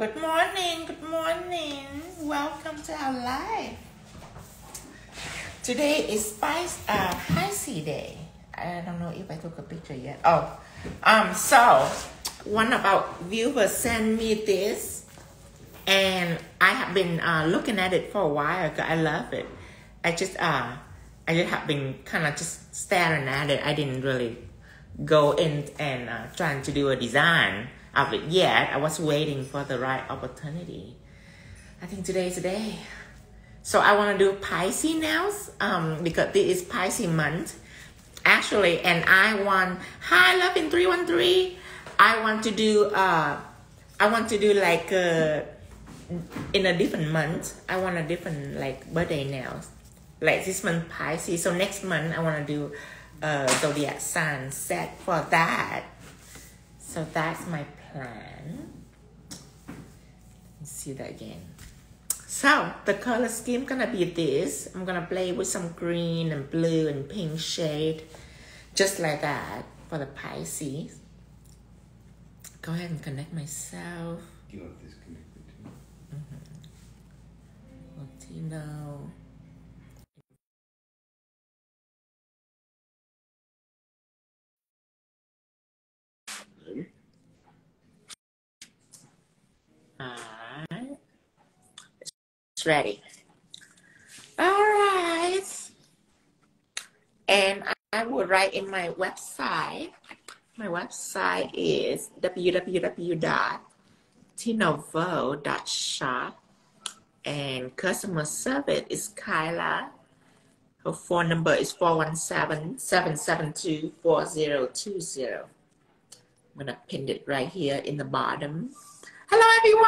Good morning, good morning. Welcome to our live. Today is Spice uh Pisces Day. I don't know if I took a picture yet. Oh, um, so one of our viewers sent me this, and I have been uh, looking at it for a while. I love it. I just uh, I just have been kind of just staring at it. I didn't really go in and uh, trying to do a design of it yet. I was waiting for the right opportunity. I think today is the day. So I want to do Pisces nails um, because this is Pisces month. Actually, and I want, hi, love in 313. I want to do, uh, I want to do like, uh, in a different month. I want a different like birthday nails. Like this month Pisces. So next month I want to do uh, zodiac sign set for that. So that's my plan. Let's see that again. So the color scheme gonna be this. I'm gonna play with some green and blue and pink shade, just like that for the Pisces. Go ahead and connect myself. You have this connected to mm-hmm. Latino. Alright. It's ready. Alright. And I will write in my website. My website is www.tinovo.shop and customer service is Kyla. Her phone number is 417-772-4020. I'm gonna pin it right here in the bottom. Hello everyone!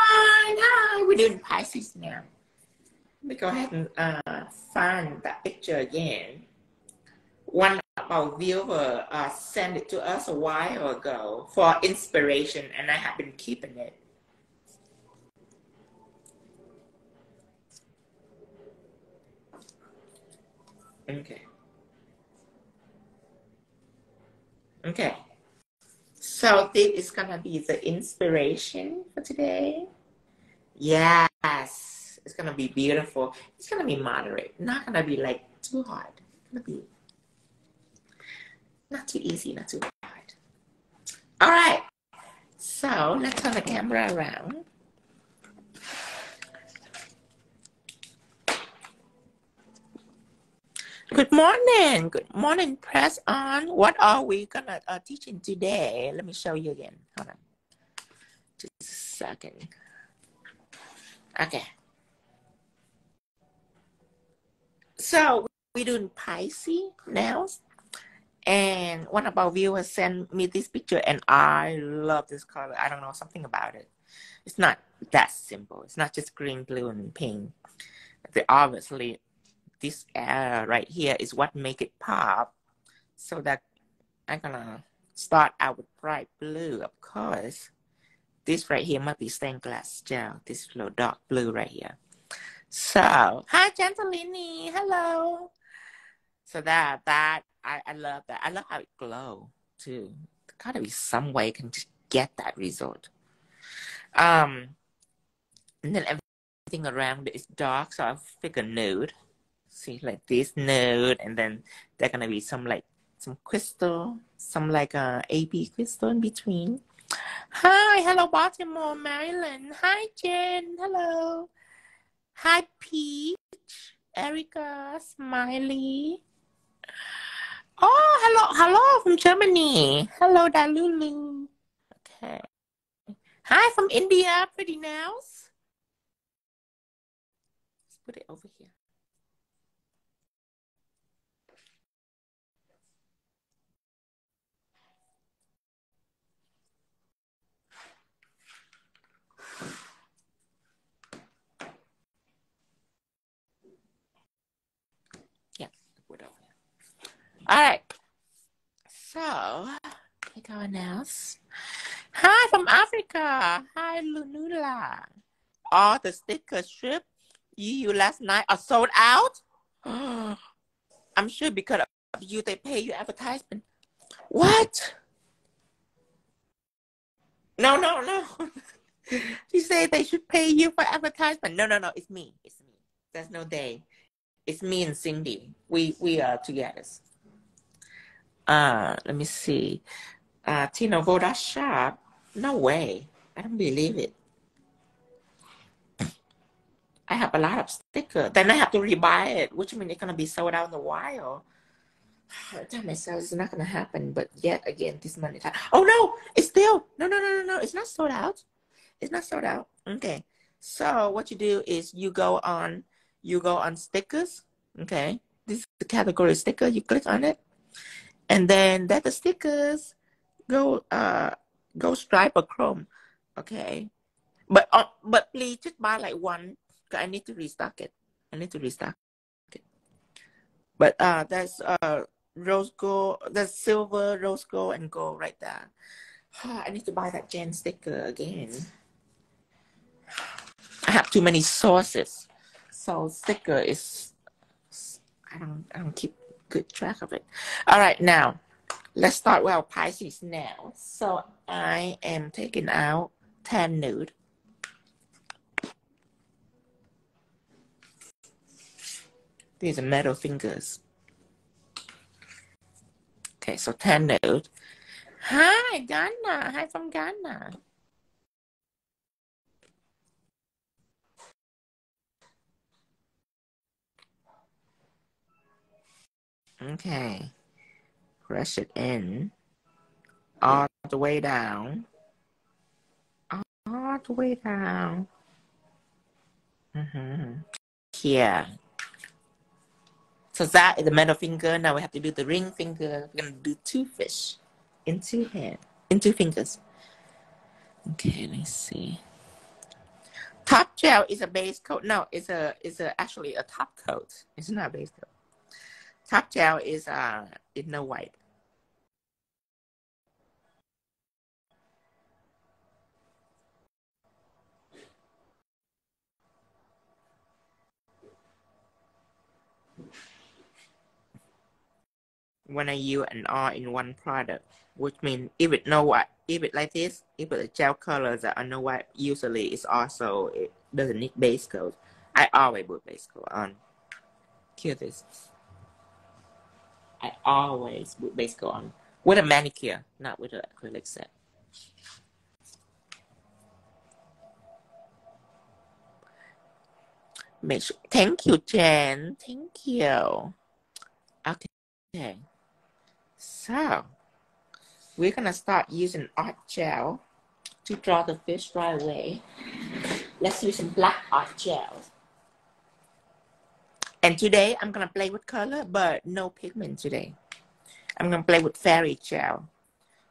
Hi! We're doing Pisces now. Let me go ahead and uh, find that picture again. One of our viewer uh, sent it to us a while ago for inspiration and I have been keeping it. Okay. Okay. So this is gonna be the inspiration for today. Yes, it's gonna be beautiful. It's gonna be moderate. Not gonna be like too hard. It's gonna be not too easy, not too hard. All right. So let's turn the camera around. Good morning. Good morning. Press on. What are we gonna uh, teaching today? Let me show you again. Hold on. Just a second. Okay. So we're doing Pisces nails. And one of our viewers sent me this picture and I love this color. I don't know something about it. It's not that simple. It's not just green, blue, and pink. They obviously this air right here is what make it pop. So that I'm gonna start out with bright blue, of course. This right here must be stained glass gel. This little dark blue right here. So, hi Gentilini, hello. So that that I, I love that. I love how it glow too. Gotta be some way you can just get that result. Um, and then everything around it is dark, so I figure nude see like this nude and then there gonna be some like some crystal some like uh ab crystal in between. Hi hello baltimore maryland. Hi jen. Hello. Hi peach erica smiley. Oh hello hello from germany. Hello dalulu. Okay. Hi from india pretty nails. Let's put it over here All right. So, take our nails. Hi from Africa. Hi, Lunula. All the sticker strip you last night are sold out. I'm sure because of you, they pay you advertisement. What? No, no, no. she said they should pay you for advertisement. No, no, no. It's me. It's me. There's no they. It's me and Cindy. We we are together. Uh, let me see. Uh, Tino Voda Shop. No way. I don't believe it. I have a lot of sticker. Then I have to rebuy it, which means it's gonna be sold out in a while. I tell myself it's not gonna happen, but yet again, this money. Oh no, it's still no, no, no, no, no. It's not sold out. It's not sold out. Okay. So what you do is you go on, you go on stickers. Okay. This is the category sticker. You click on it, and then that the stickers go uh go stripe or chrome. Okay. But uh, but please just buy like one. I need to restock it. I need to restock it. But uh, that's uh rose gold, that's silver, rose gold, and gold right there. I need to buy that Jen sticker again. I have too many sources, so sticker is I don't I don't keep good track of it. All right, now let's start with our Pisces now. So I am taking out tan nude. These are metal fingers. Okay, so tan nude. Hi, Ghana. Hi from Ghana. Okay. Press it in. All the way down. All the way down. Mm-hmm. Here. So that is the middle finger. Now we have to do the ring finger. We're gonna do two fish in two hand, in two fingers. Okay, let's see. Top gel is a base coat. No, it's a it's a actually a top coat. It's not a base coat. Top is uh in no white. when I use an R in one product, which means if it no white, if it like this, if it's a gel color that are no white, usually it's also it doesn't need base coat. I always put base coat on. Cure this. I always put base coat on with a manicure, not with an acrylic set. Make sure. Thank you, Jen. Thank you. Okay. So, we're gonna start using art gel to draw the fish right away. Let's use some black art gel. And today I'm gonna play with color, but no pigment today. I'm gonna play with fairy gel.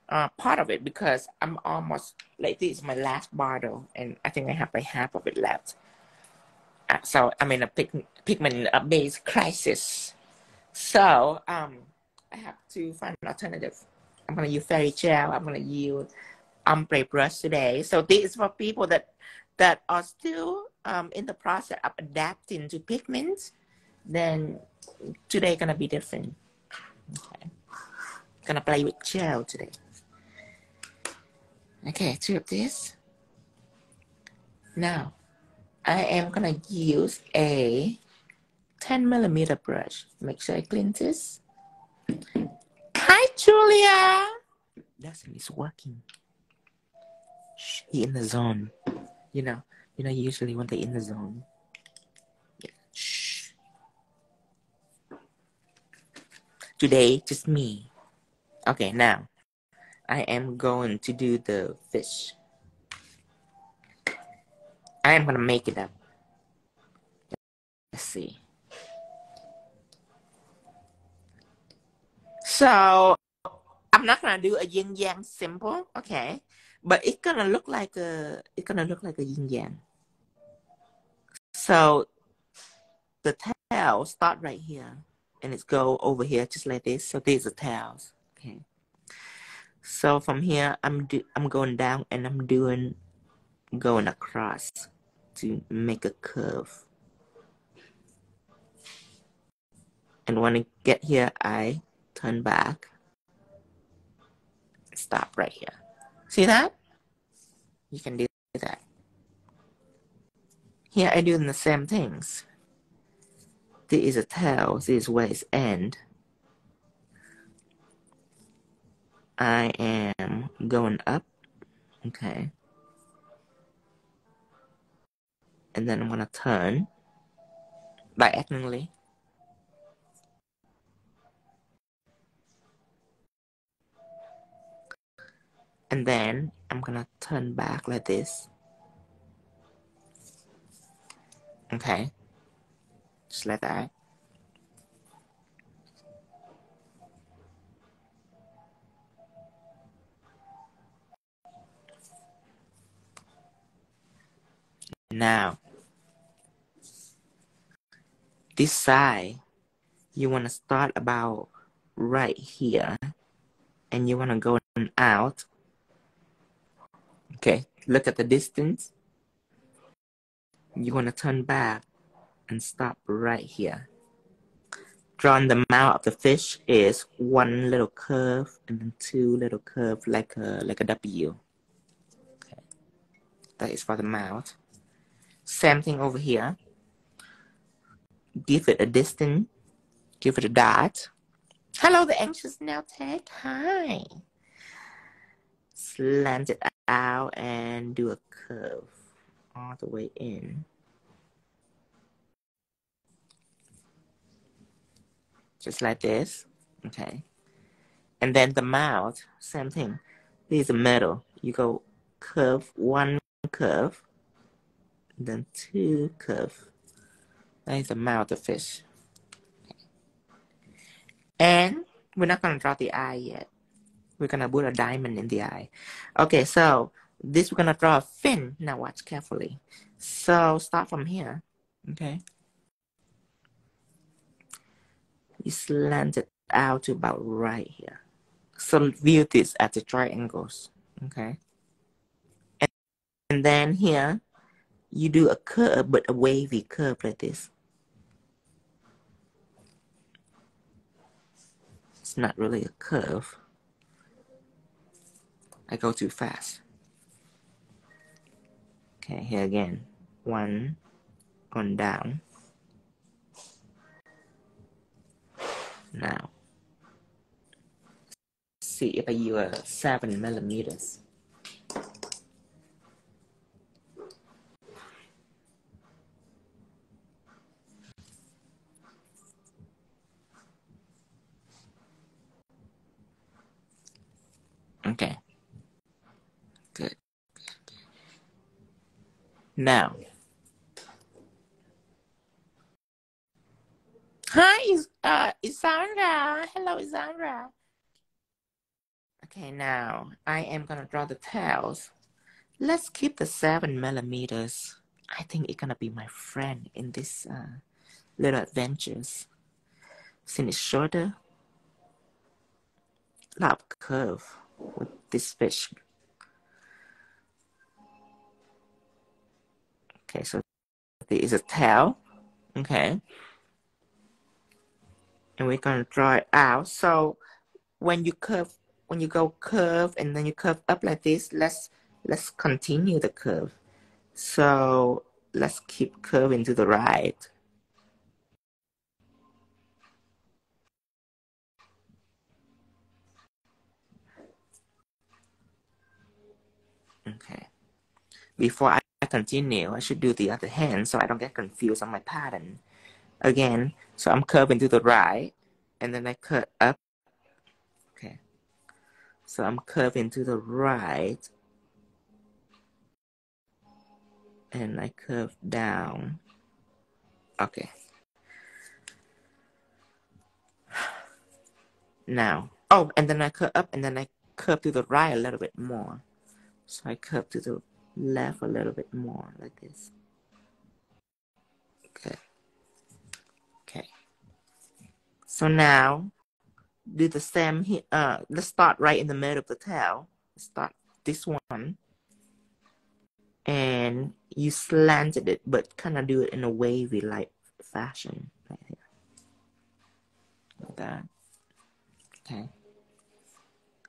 Uh, part of it because I'm almost like this is my last bottle, and I think I have like half of it left. Uh, so I'm in a pig- pigment uh, base crisis. So um, I have to find an alternative. I'm gonna use fairy gel. I'm gonna use ombre brush today. So this is for people that that are still um, in the process of adapting to pigments. Then today gonna be different. Okay, gonna play with gel today. Okay, two of this. Now, I am gonna use a 10 millimeter brush. Make sure I clean this. Hi, Julia. Dustin is working. Shh, he in the zone. You know, you know, usually when they're in the zone. Yeah. Shh. Today, just me. Okay, now I am going to do the fish. I am gonna make it up. Let's see. So I'm not gonna do a yin yang simple, okay? But it's gonna look like a it's gonna look like a yin yang. So the tail start right here and it's go over here just like this. So these are tails. Okay. So from here I'm do I'm going down and I'm doing going across to make a curve. And when I get here I turn back, stop right here. See that? You can do that. Here I doing the same things. This is a tail, this is where it's end. I am going up, okay. And then I'm gonna turn diagonally. And then I'm gonna turn back like this. Okay. Just that. Now, this side, you want to start about right here and you want to go out. Okay, look at the distance. You want to turn back and stop right here. Drawing the mouth of the fish is one little curve and then two little curve like a like a W. Okay. That is for the mouth. Same thing over here. Give it a distance. Give it a dot. Hello, the anxious now tag. Hi. Slant it out and do a curve all the way in. Just like this. Okay. And then the mouth, same thing. This is the middle. You go curve one curve then two curve. That is the mouth of fish. And we're not gonna draw the eye yet. We're gonna put a diamond in the eye. Okay, so this we're gonna draw a fin. Now watch carefully. So start from here. Okay. You slant it out to about right here. So view this as the triangles. Okay. And, and then here you do a curve, but a wavy curve like this. It's not really a curve. I go too fast. Okay, here again. One, on down. Now, see if I use seven millimeters. Okay. Good. Now. Hi, uh, Isandra. Hello, Isandra. Okay, now I am gonna draw the tails. Let's keep the seven millimeters. I think it's gonna be my friend in this uh, little adventures. Since it's shorter, lot of curve with this fish. Okay, so this is a tail. Okay. And we're gonna draw it out. So when you curve, when you go curve and then you curve up like this, let's let's continue the curve. So let's keep curving to the right. Okay. Before I continue, I should do the other hand so I don't get confused on my pattern. Again, so I'm curving to the right, and then I cut up. Okay. So I'm curving to the right, and I curve down. Okay. Now, oh, and then I curve up, and then I curve to the right a little bit more. So I curve to the left a little bit more like this. Okay. Okay. So now do the same here. Uh, let's start right in the middle of the tail. Start this one. And you slanted it, but kind of do it in a wavy like fashion right here. Like that. Okay.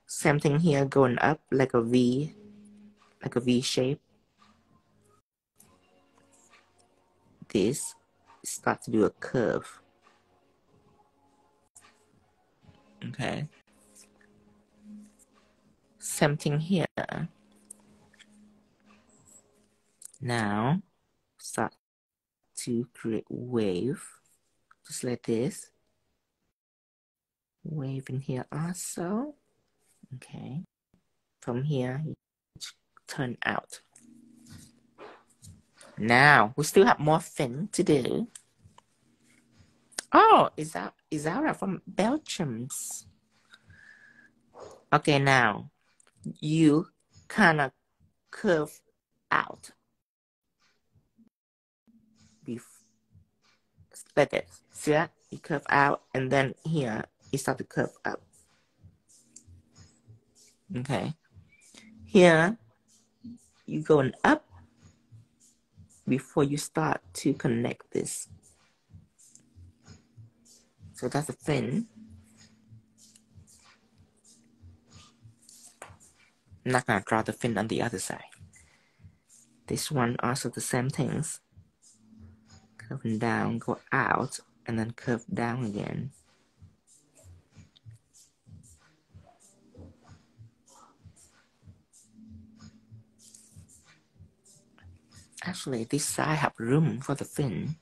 Same thing here, going up like a V like a V shape. this, start to do a curve. Okay. Same thing here. Now, start to create wave, just like this. Wave in here also. Okay. From here, turn out. Now, we still have more thing to do. Oh, is that Izara from Belgium's? Okay, now you kind of curve out. Like this. See that? You curve out, and then here you start to curve up. Okay. Here, you going up before you start to connect this. So that's a fin. I'm not gonna draw the fin on the other side. This one also the same things. Curving down, go out, and then curve down again. Actually, this side have room for the fin.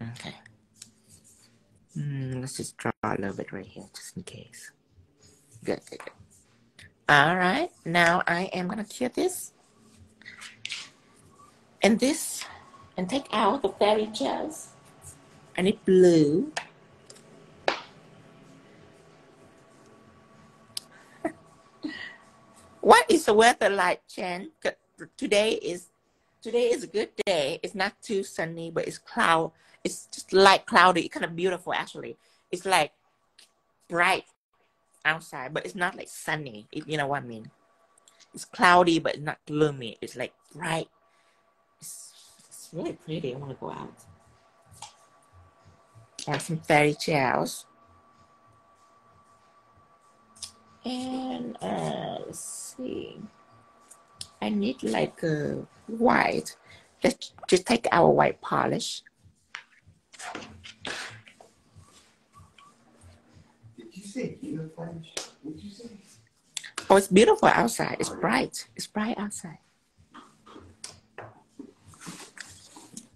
Okay. Mm, let's just draw a little bit right here, just in case. Good, good, good. All right, now I am gonna cure this. And this, and take out the fairy gels. I need blue. what is the weather like, Chen? Today is today is a good day. It's not too sunny, but it's cloud. It's just light cloudy, it's kind of beautiful actually. It's like bright outside, but it's not like sunny. If you know what I mean. It's cloudy, but it's not gloomy. It's like bright. It's, it's really pretty. I want to go out. And some fairy gels. And uh, let's see. I need like a white. Let's just take our white polish. Did you say? What'd you say? Oh, it's beautiful outside. It's bright. It's bright outside.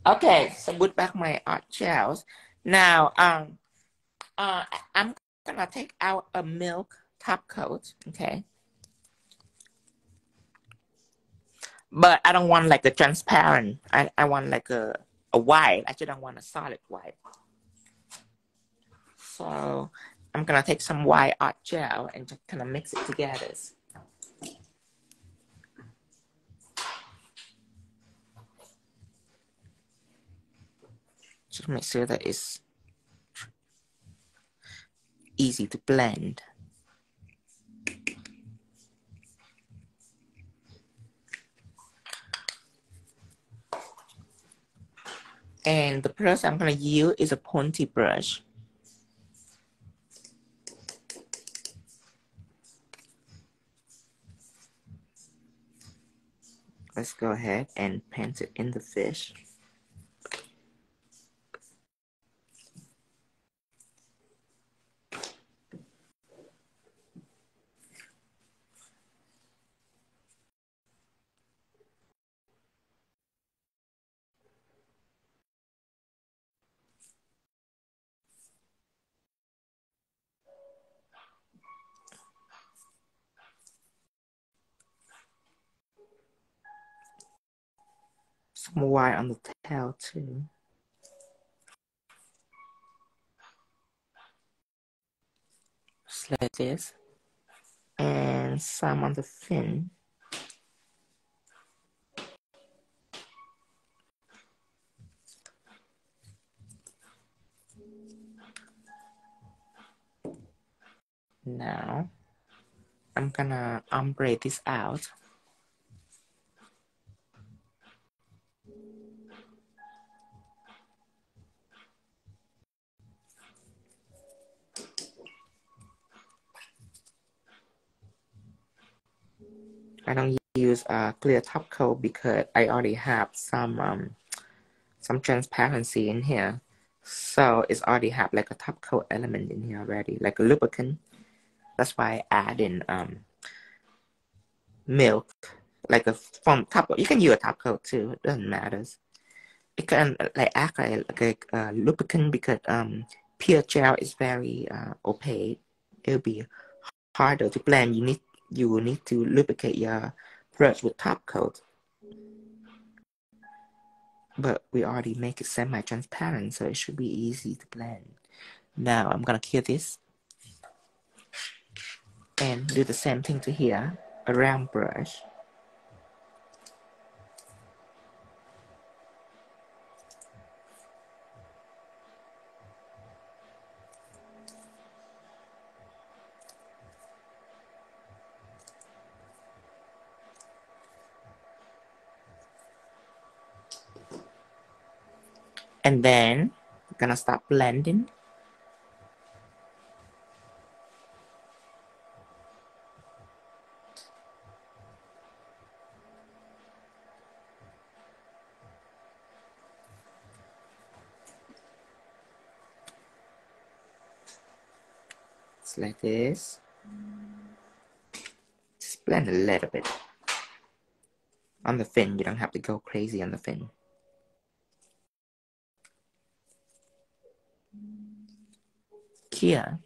Okay, so put back my art gels. Now, um, uh, I'm gonna take out a milk top coat. Okay. But I don't want like a transparent. I, I want like a, a white. I just don't want a solid white. So I'm gonna take some white art gel and just kind of mix it together. Just make sure that it's easy to blend. And the brush I'm gonna use is a pointy brush. Let's go ahead and paint it in the fish. Some white on the tail too. Just like this. And some on the fin. Now, I'm gonna ombre this out. I don't use a clear top coat because I already have some um, some transparency in here. So it's already have like a top coat element in here already, like a lubricant. That's why I add in um, milk, like a from top coat. You can use a top coat too. It doesn't matter. It can like act like, like a lubricant because um, pure gel is very uh, opaque. It'll be harder to blend. You need you will need to lubricate your brush with top coat. But we already make it semi-transparent so it should be easy to blend. Now I'm gonna clear this and do the same thing to here. Around brush and then I'm gonna start blending It's like this. Just blend a little bit. On the fin, you don't have to go crazy on the fin. Here.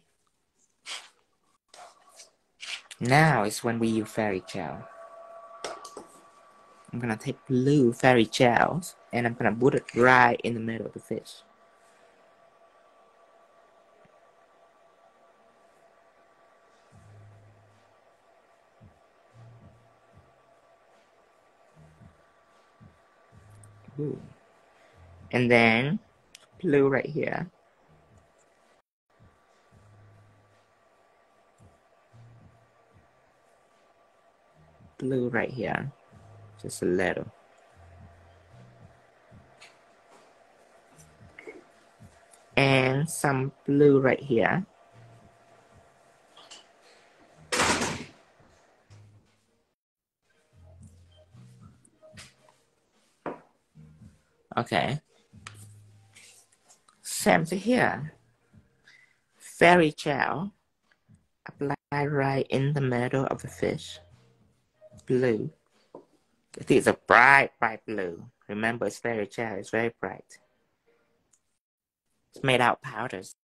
Now is when we use fairy gel. I'm gonna take blue fairy gels and I'm gonna put it right in the middle of the fish. Ooh. And then blue right here. Blue right here, just a little. And some blue right here. Okay. Same to here. Fairy gel. Apply right in the middle of the fish blue. It is a bright, bright blue. Remember, it's very gel. It's very bright. It's made out of powders.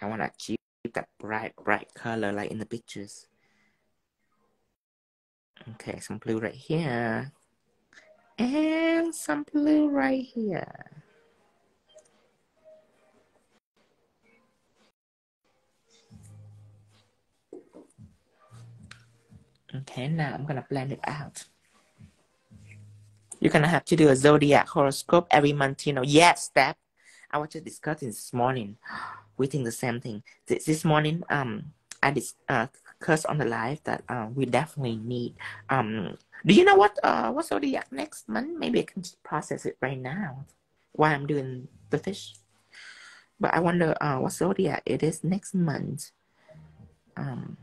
I want to achieve that bright, bright color like in the pictures. Okay, some blue right here. And some blue right here. Okay, now I'm gonna blend it out. You're gonna have to do a zodiac horoscope every month, you know. Yes, step. I was just discussing this morning. We think the same thing. This, this morning, um, I discussed uh, on the live that uh, we definitely need. Um, do you know what uh what zodiac next month? Maybe I can just process it right now while I'm doing the fish. But I wonder uh what zodiac it is next month. Um,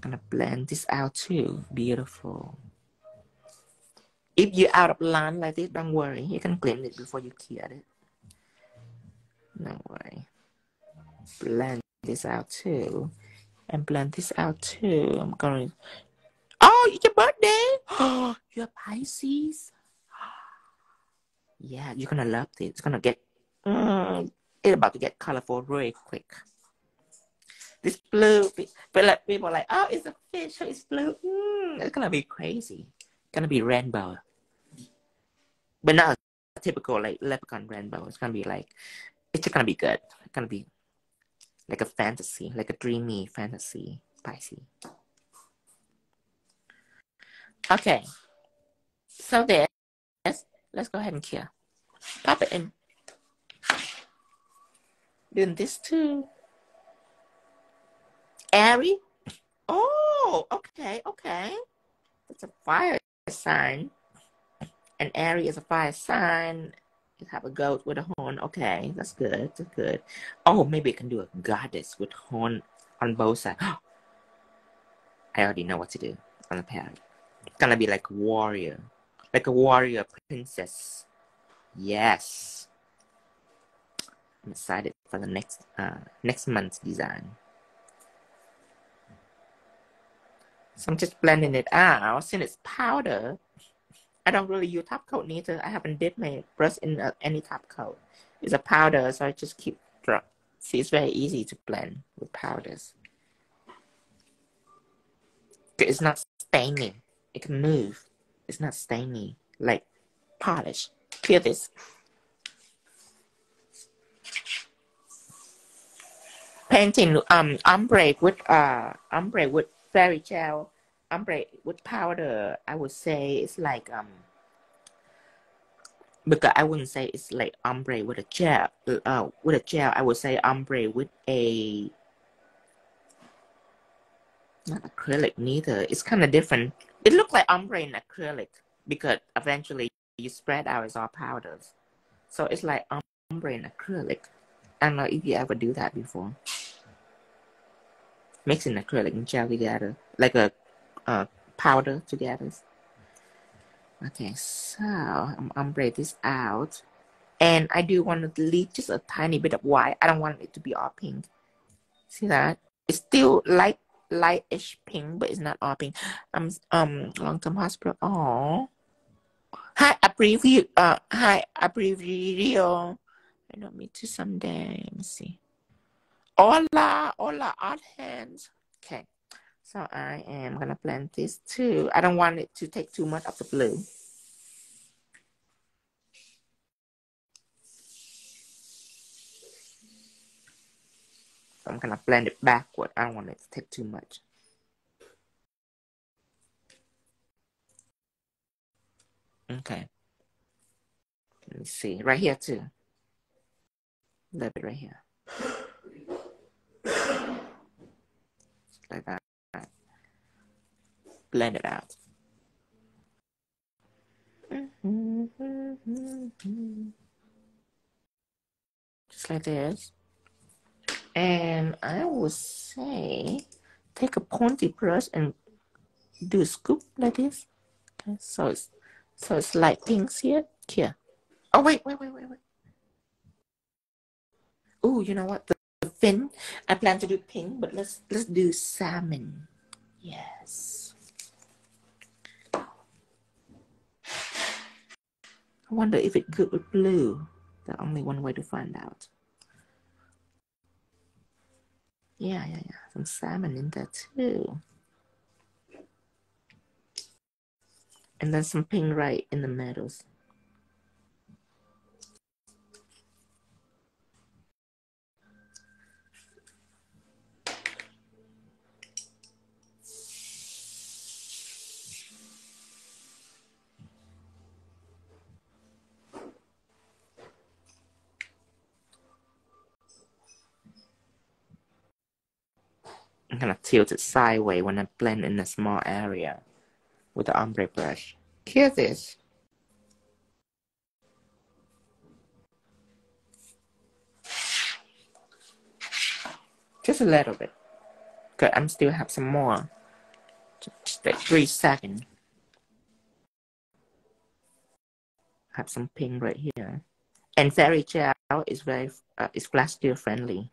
gonna blend this out too. Beautiful. If you're out of line like this, don't worry. You can clean it before you cure it. Don't worry. Blend this out too. And blend this out too. I'm gonna Oh, it's your birthday! You're Pisces. Yeah, you're gonna love this. It's gonna get mm, it's about to get colorful really quick this blue. But like people are like, oh, it's a fish, it's blue. Mm, it's gonna be crazy. It's gonna be rainbow, but not a typical like leprechaun rainbow. It's gonna be like, it's just gonna be good. It's gonna be like a fantasy, like a dreamy fantasy, spicy. Okay, so this, let's go ahead and cure. Pop it in. Doing this too. Aries? Oh, okay, okay. It's a fire sign. And Aries is a fire sign. You have a goat with a horn. Okay, that's good. That's good. Oh, maybe I can do a goddess with horn on both sides. I already know what to do on the pad. It's gonna be like warrior, like a warrior princess. Yes. I'm excited for the next uh next month's design. So I'm just blending it out. Since it's powder, I don't really use top coat neither. I haven't dipped my brush in uh, any top coat. It's a powder, so I just keep drop. See, it's very easy to blend with powders. It's not staining. It can move. It's not staining like polish. Feel this. Painting um ombre with uh ombre with fairy gel ombre with powder. I would say it's like um because I wouldn't say it's like ombre with a gel. Uh, with a gel, I would say ombre with a not acrylic neither. It's kind of different. It looked like ombre in acrylic because eventually you spread out as all powders. So it's like ombre in acrylic. I don't know if you ever do that before. Mixing acrylic and gel together, like a uh, powder together. Okay, so I'm ombre this out. And I do want to leave just a tiny bit of white. I don't want it to be all pink. See that? It's still light lightish pink, but it's not all pink. I'm um long term hospital. Oh, hi abbreviate. Uh, hi abbreviate. I don't meet to someday. Let me see. Hola, hola, odd hands. Okay, so I am gonna blend this too. I don't want it to take too much of the blue. I'm gonna blend it backward. I don't want it to take too much. Okay. Let me see. Right here too. A little bit right here. Just like that. Blend it out. Just like this. And I would say take a pointy brush and do a scoop like this. Okay, so it's so it's light pinks here. Here. Oh wait, wait, wait, wait, wait. Oh, you know what? The fin. I plan to do pink, but let's let's do salmon. Yes. I wonder if it good with blue. The only one way to find out. Yeah, yeah, yeah. Some salmon in there too. And then some pink right in the middles. I'm gonna tilt it sideways when I blend in a small area with the ombre brush. Hear this. Just a little bit. Cause I'm still have some more. Just like three seconds. Have some pink right here. And fairy gel is very uh, is steel friendly.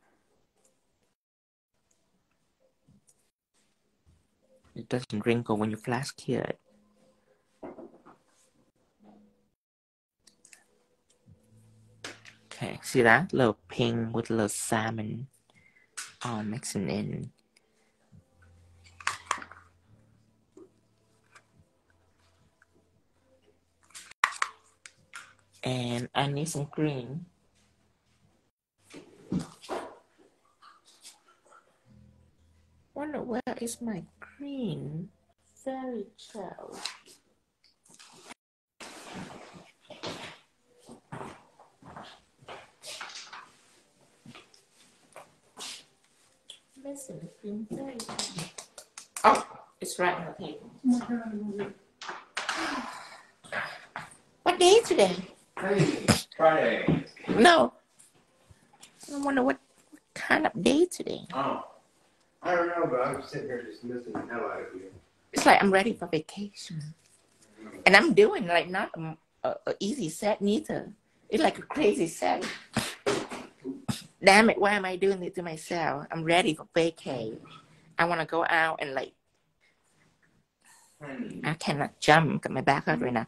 It doesn't wrinkle when you flash it. Okay, see that? Little pink with little salmon all mixing in. And I need some green. Wonder where is my green fairy gel? Missing the green fairy gel. Oh, it's right on the table. What day is today? Hey, Friday. No. I wonder what, what kind of day today. Oh, I don't know, but I'm sitting here just missing the hell out of you. It's like I'm ready for vacation. And I'm doing like not a, a, a easy set neither. It's like a crazy set. Damn it, why am I doing it to myself? I'm ready for vacay. I want to go out and like, I cannot jump because my back hurt right now.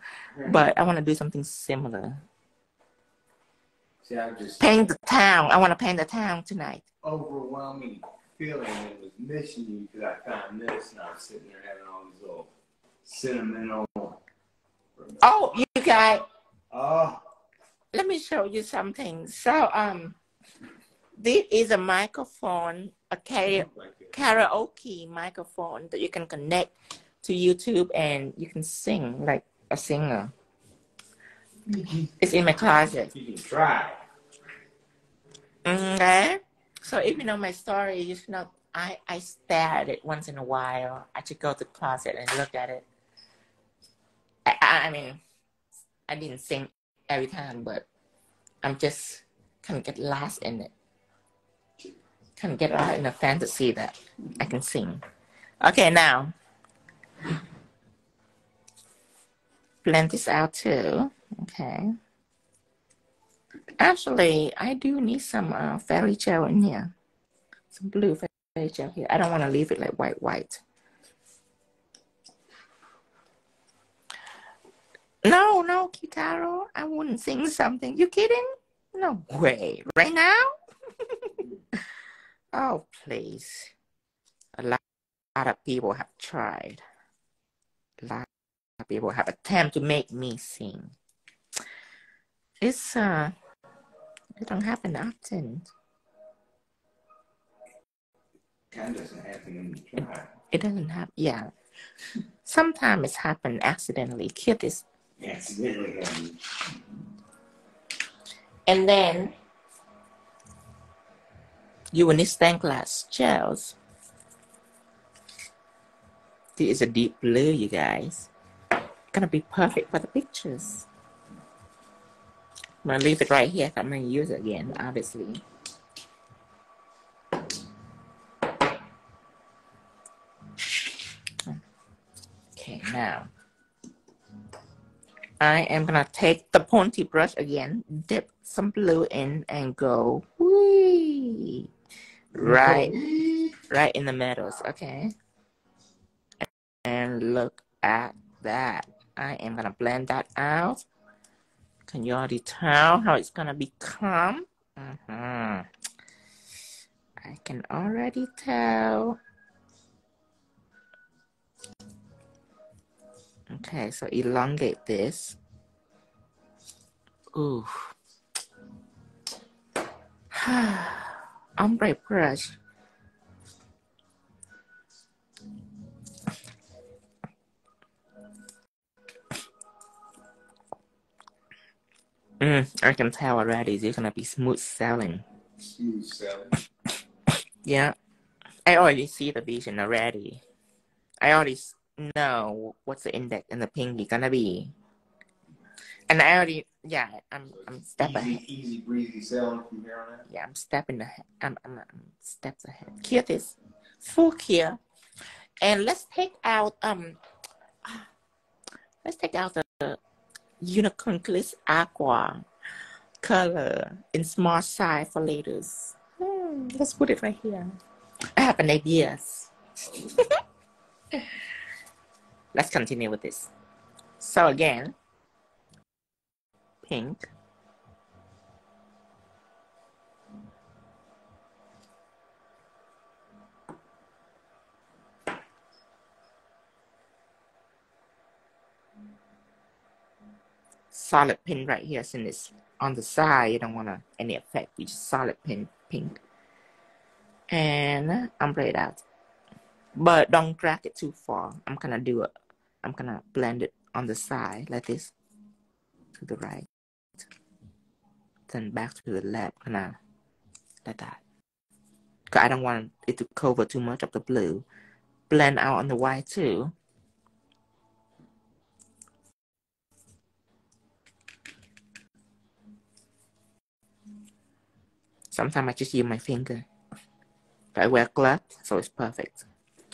But I want to do something similar. see, I just Paint the town. I want to paint the town tonight. overwhelming feeling and was missing you because I found this and I was sitting there having all these little sentimental. Oh, you guys, Oh, let me show you something. So, um, this is a microphone, a karaoke like karaoke microphone that you can connect to YouTube and you can sing like a singer. It's in my closet. You can try. Okay. So even know my story, you know I, I stare at it once in a while. I should go to the closet and look at it. I, I, I mean, I didn't sing every time, but I'm just kind of get lost in it. Kind of get lost in a fantasy that I can sing. Okay, now blend this out too. Okay. Actually, I do need some uh, fairy gel in here. Some blue fairy gel here. I don't want to leave it like white, white. No, no, Kitaro. I wouldn't sing something. You kidding? No way. Right now? oh, please. A lot, of people have tried. A lot of people have attempted to make me sing. It's, uh, it don't happen often. Kind of doesn't happen try. It doesn't happen. Yeah. Sometimes it's happened accidentally. Kid is, Accidentally happened. and then you will need stained glass gels. This is a deep blue, you guys. Gonna be perfect for the pictures. I'm gonna leave it right here. I'm gonna use it again, obviously. Okay, now I am gonna take the pointy brush again, dip some blue in, and go whee right, right in the middles. Okay, and look at that. I am gonna blend that out. Can you already tell how it's gonna become? Mhm. I can already tell. Okay, so elongate this. Ooh. Ombre brush. Mm, I can tell already. It's gonna be smooth sailing. Smooth sailing. Yeah, I already see the vision already. I already know what's the index and the pinky gonna be. And I already, yeah, I'm, I'm step easy, ahead. easy breezy sailing from here on out. Yeah, I'm stepping ahead. I'm, I'm, I'm steps ahead. Here it is, full here, and let's take out um, let's take out the unicorn aqua color in small size for ladies. Hmm, let's put it right here. I have an idea. let's continue with this. So again, pink. Solid pin right here since it's on the side you don't want to any effect we just solid pin pink. And ombre it out. But don't drag it too far. I'm gonna do it i'm gonna blend it on the side like this to the right. Then back to the left gonna like that. 'Cause i don't want it to cover too much of the blue. Blend out on the white too Sometimes I just use my finger. But I wear gloves, so it's perfect.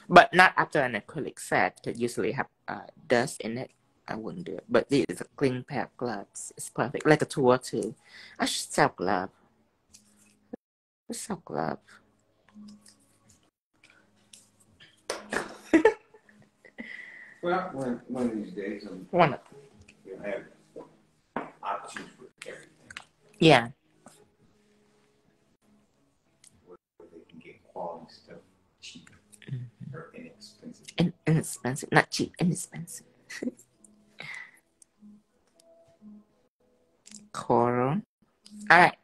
But not after an acrylic set, that usually have uh, dust in it. I wouldn't do it. But this is a clean pair of gloves. It's perfect. Like a tour too. I should sell glove. Let's sell glove. Well, one, one of these days, I'm, One. you'll have options for everything. Yeah. Where they can get quality stuff cheap or inexpensive. In- inexpensive. Not cheap, inexpensive. Coral. Alright.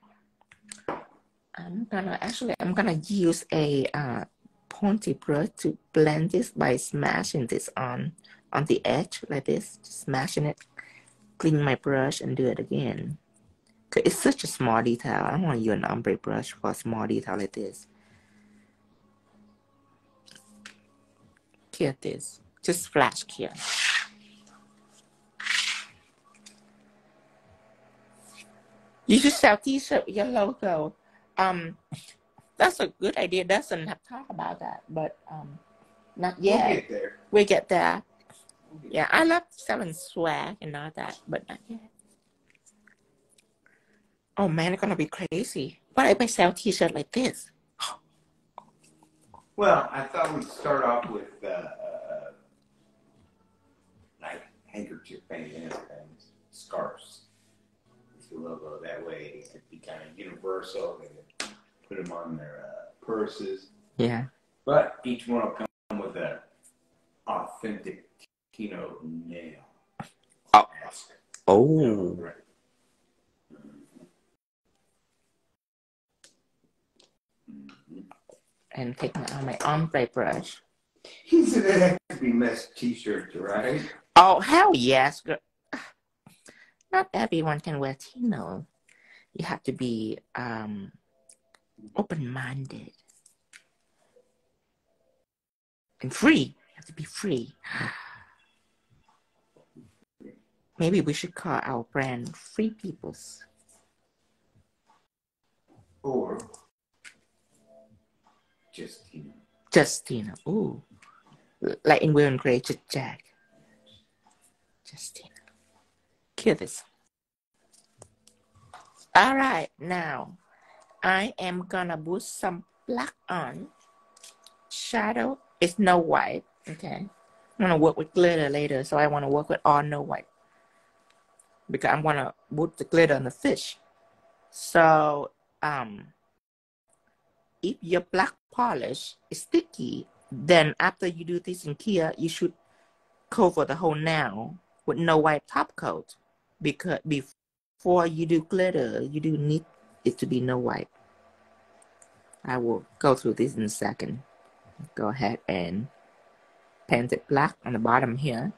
I'm gonna actually I'm gonna use a uh, pointy brush to blend this by smashing this on on the edge like this, just smashing it, clean my brush and do it again. 'Cause it's such a small detail. I don't want to use an ombre brush for a small detail like this. Here this. Just flash here. You should sell t-shirt with your logo. Um, that's a good idea. Doesn't have talked about that, but um, not yet. We'll get there. We get there. We'll get Yeah, I love selling swag and all that, but not yet. Oh man, it's gonna be crazy. What if I sell t-shirt like this? Well, I thought we'd start off with uh, uh, like handkerchief bandana things, scarves. With the logo. That way it could be kind of universal. They could put them on their uh, purses. Yeah. But each one will come with a authentic Tino nail. Oh. mask. Oh. Right. And taking out my ombre brush. He said it has to be mesh t-shirts, right? Oh hell yes, girl. Not everyone can wear Tino. You have to be um open-minded and free. You have to be free. Maybe we should call our brand Free Peoples. Or just Tino. Justina. Ooh. Like in Will and Grace, Jack. Justina. Kill this. All right, now I am gonna put some black on. Shadow is no wipe. Okay. I'm gonna work with glitter later, so I wanna work with all no wipe. Because I'm gonna put the glitter on the fish. So um if your black polish is sticky, then after you do this in Kia, you should cover the whole nail with no wipe top coat. Because before you do glitter, you do need it to be no wipe. I will go through this in a second. Go ahead and paint it black on the bottom here.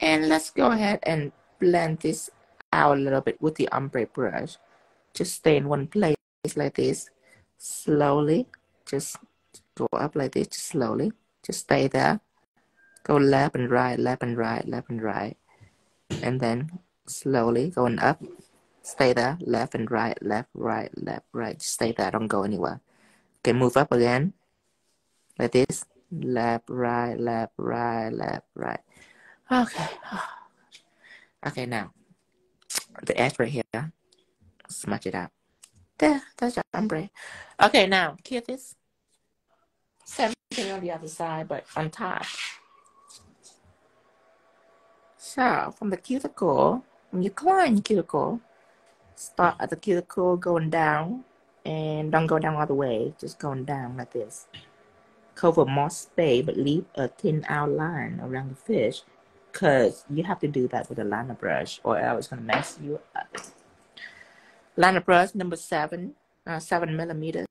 And let's go ahead and blend this out a little bit with the ombre brush. Just stay in one place like this. Slowly, just go up like this, just slowly. Just stay there. Go left and right, left and right, left and right. And then slowly going up. Stay there, left and right, left, right, left, right. Just stay there, don't go anywhere. Okay, move up again. Like this. Left, right, left, right, left, right. Okay. Okay, now the edge right here. Smudge it out. There, that's your ombre. Okay, now kill this. Same thing on the other side, but on top. So from the cuticle, when you climb cuticle, start at the cuticle going down and don't go down all the way, just going down like this. Cover more space, but leave a thin outline around the fish because you have to do that with a liner brush or else it's going to mess you up. Liner brush number seven, uh, seven millimeters.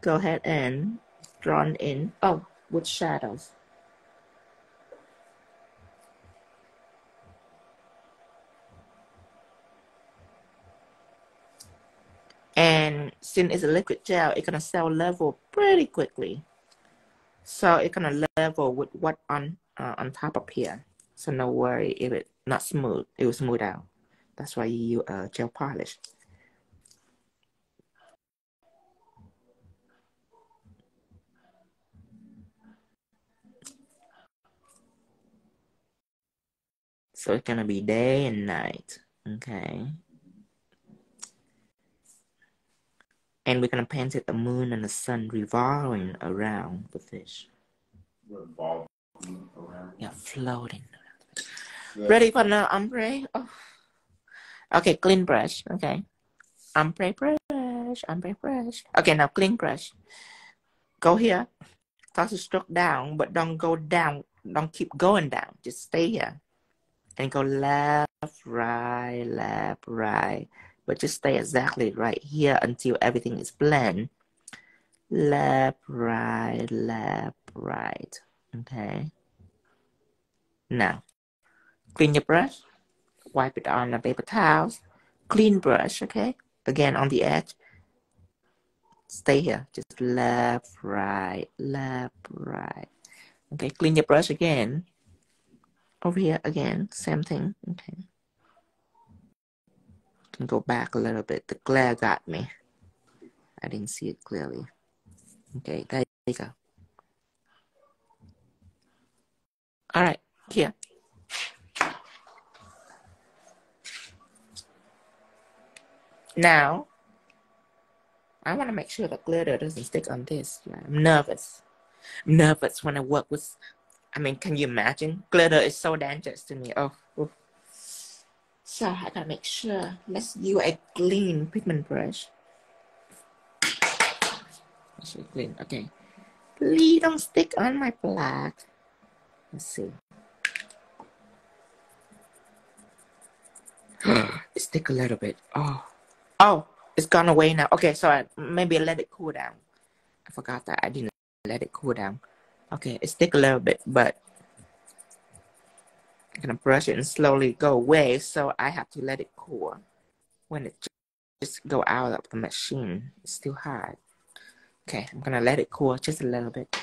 Go ahead and drawn in. Oh, with shadows. And since it's a liquid gel, it's gonna self level pretty quickly. So it's gonna level with what on uh, on top of here. So no worry if it not smooth, it will smooth out. That's why you use uh, gel polish. So it's gonna be day and night, okay? And we're gonna paint it the moon and the sun revolving around the fish. Revolving around? Yeah, floating around. Ready for now, ombre? Oh. Okay, clean brush. Okay. Ombre brush, ombre brush. Okay, now clean brush. Go here. Start to stroke down, but don't go down. Don't keep going down. Just stay here. And go left, right, left, right. But just stay exactly right here until everything is blend. Left, right, left, right. Okay. Now, clean your brush. Wipe it on a paper towel, Clean brush, okay? Again on the edge. Stay here. Just left, right, left, right. Okay, clean your brush again. Over here again, same thing. Okay. Can go back a little bit. The glare got me. I didn't see it clearly. Okay, there you go. All right, here. Now, I want to make sure the glitter doesn't stick on this. I'm nervous. I'm nervous when I work with. I mean, can you imagine? Glitter is so dangerous to me. Oh, oof. so I gotta make sure. Let's use a clean pigment brush. Use clean. Okay. Please don't stick on my black. Let's see. it stick a little bit. Oh. Oh, it's gone away now. Okay, so I maybe let it cool down. I forgot that I didn't let it cool down. Okay, it stick a little bit, but I'm gonna brush it and slowly go away. So I have to let it cool. When it just go out of the machine, it's still hot. Okay, I'm gonna let it cool just a little bit.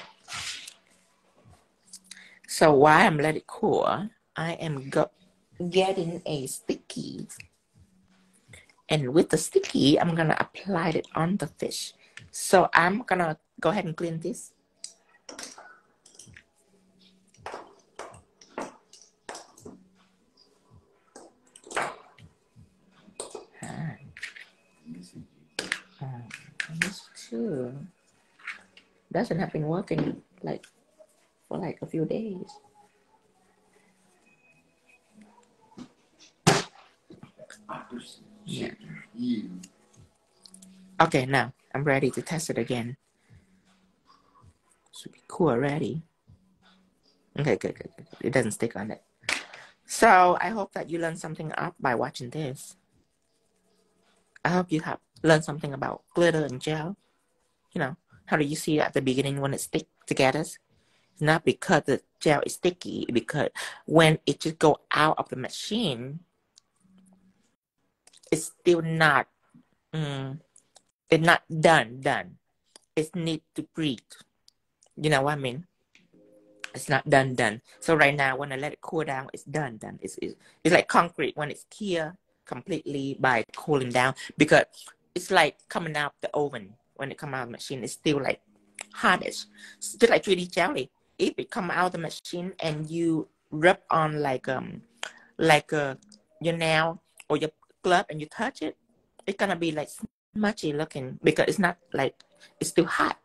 So while I'm let it cool, I am go- getting a sticky and with the sticky, I'm gonna apply it on the fish. So I'm gonna go ahead and clean this. Ah, this too. Doesn't have been working like for like a few days. Yeah. Okay, now I'm ready to test it again. Should be cool already. Okay, good, good, good. It doesn't stick on it. So I hope that you learned something up by watching this. I hope you have learned something about glitter and gel. You know, how do you see at the beginning when it stick together? It's not because the gel is sticky, because when it just go out of the machine, it's still not mm, it's not done done. It's need to breathe. You know what i mean? It's not done done. So right now when i let it cool down it's done done. It's, it's, it's like concrete when it's clear completely by cooling down because it's like coming out the oven when it come out of the machine. It's still like it's just like 3d jelly. If it come out of the machine and you rub on like um like uh, your nail or your glove and you touch it, it's gonna be like smudgy looking because it's not like it's too hot.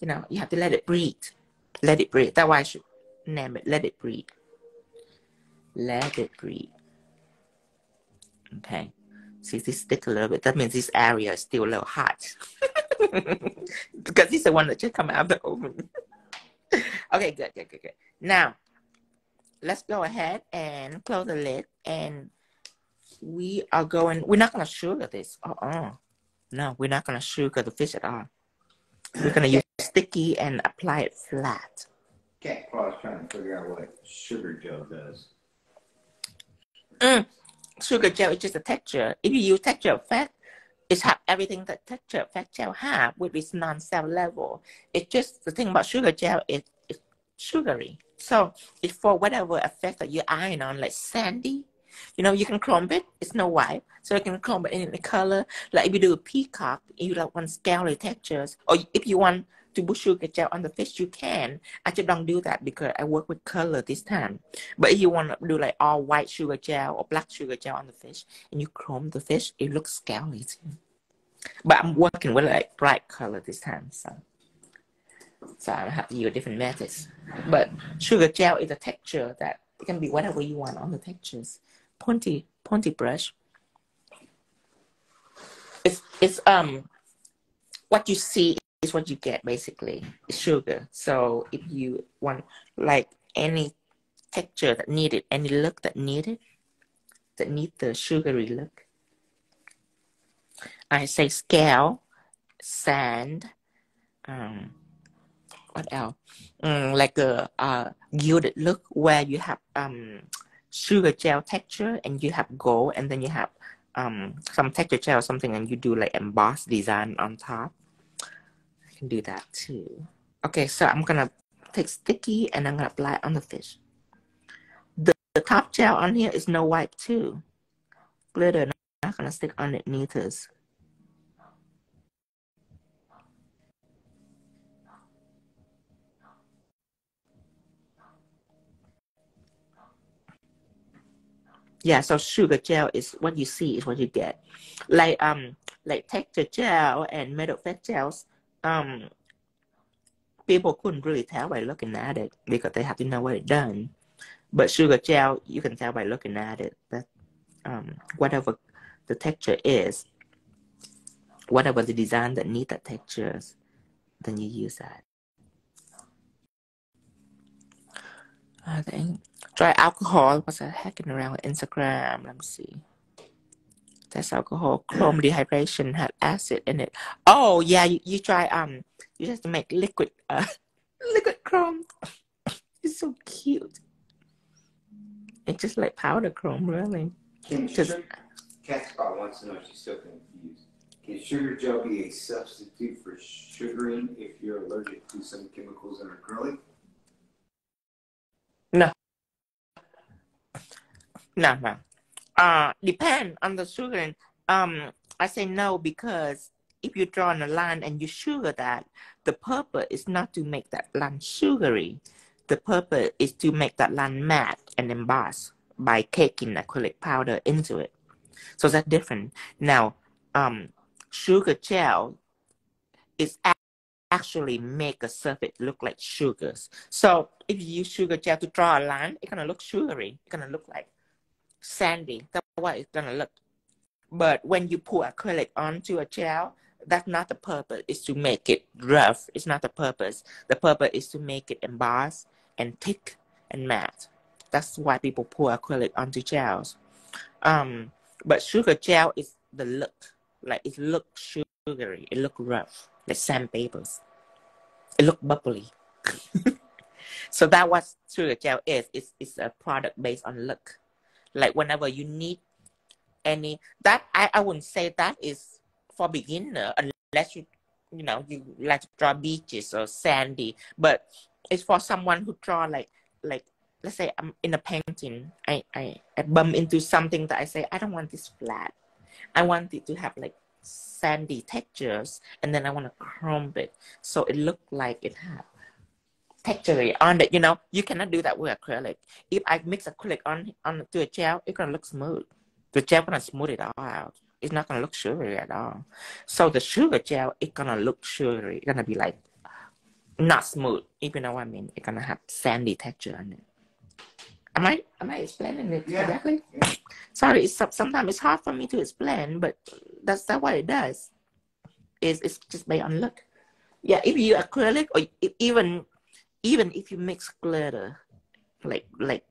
You know, you have to let it breathe. Let it breathe. That's why I should name it. Let it breathe. Let it breathe. Okay. See, this stick a little bit. That means this area is still a little hot. because this is the one that just come out of the oven. okay, good, good, good, good. Now, let's go ahead and close the lid and we are going we're not going to sugar this. Uh-uh. No we're not going to sugar the fish at all. We're going to use sticky and apply it flat. Cat Claw's trying to figure out what sugar gel does. mm. sugar gel is just a texture. If you use texture effect it's have everything that texture effect gel have with its non-self level. It's just the thing about sugar gel is it's sugary. So it's for whatever effect that you iron on like sandy you know, you can chrome it. It's no white. So you can chrome it in the color. Like if you do a peacock, you like want scaly textures. Or if you want to put sugar gel on the fish, you can. I just don't do that because I work with color this time. But if you want to do like all white sugar gel or black sugar gel on the fish and you chrome the fish, it looks scaly too. But I'm working with like bright color this time, so so I have use different methods. But sugar gel is a texture that it can be whatever you want on the textures. Pointy, pointy brush. It's it's um what you see is what you get basically. It's sugar. So if you want like any texture that needed, any look that needed, that need the sugary look. I say scale, sand, um, what else? Mm, like a uh, gilded look where you have um sugar gel texture and you have gold and then you have um some texture gel or something and you do like embossed design on top. I can do that too. Okay, so I'm gonna take sticky and I'm gonna apply it on the fish. The, the top gel on here is no wipe too. Glitter not gonna stick on it Yeah, so sugar gel is what you see is what you get. Like um like texture gel and metal effect gels, um people couldn't really tell by looking at it because they have to know what it done. But sugar gel you can tell by looking at it that um whatever the texture is, whatever the design that need that textures, then you use that. I think dry alcohol was a hacking around with Instagram. Let me see. That's alcohol. Chrome dehydration had acid in it. Oh yeah, you, you try um you have to make liquid uh liquid chrome. it's so cute. It's just like powder chrome, really. Can sugar, Cat Spot wants to know if she's still confused. Can sugar gel be a substitute for sugaring if you're allergic to some chemicals in acrylic? No, no. Uh, depend on the sugaring. Um, I say no because if you draw on a line and you sugar that, the purpose is not to make that line sugary. The purpose is to make that line matte and emboss by caking acrylic powder into it. So that's different. Now, um, sugar gel is actually make a surface look like sugars. So if you use sugar gel to draw a line, it's gonna look sugary. It's gonna look like sandy. That's what it's gonna look. But when you pour acrylic onto a gel, that's not the purpose. It's to make it rough. It's not the purpose. The purpose is to make it embossed and thick and matte. That's why people pour acrylic onto gels. Um, but sugar gel is the look. Like it looks sugary. It look rough, like sandpapers. It look bubbly. so that what sugar gel is. It's, it's a product based on look. Like whenever you need any that I, I wouldn't say that is for beginner unless you you know you like to draw beaches or sandy but it's for someone who draw like like let's say i'm in a painting i i, I bump into something that i say i don't want this flat. I want it to have like sandy textures and then i want to chrome it. So it look like it have texture on it you know you cannot do that with acrylic if i mix acrylic on on to a gel it's gonna look smooth the gel gonna smooth it all out it's not gonna look sugary at all. So the sugar gel, it's gonna look sugary. It's gonna be like not smooth, if you know what I mean. It's gonna have sandy texture on it. Am I am I explaining it yeah. correctly? Yeah. Sorry, it's, sometimes it's hard for me to explain, but that's that what it does. Is it's just based on look. Yeah, if you acrylic or even even if you mix glitter, like like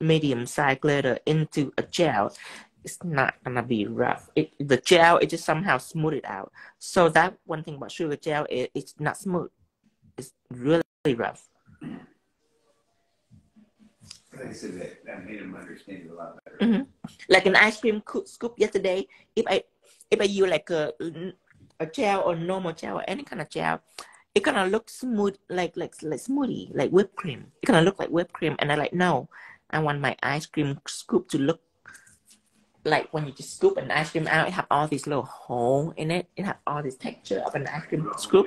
medium size glitter into a gel, it's not gonna be rough. It the gel it just somehow smooth it out. So that one thing about sugar gel is it's not smooth. It's really rough. Like I said, that, that made him understand it a lot better. Mm-hmm. Like an ice cream scoop yesterday, if I if I use like a a gel or normal gel or any kind of gel, it kind of looks smooth like like like smoothie, like whipped cream. It kind of look like whipped cream, and I like no, I want my ice cream scoop to look like when you just scoop an ice cream out, it have all these little hole in it. It have all this texture of an ice cream scoop.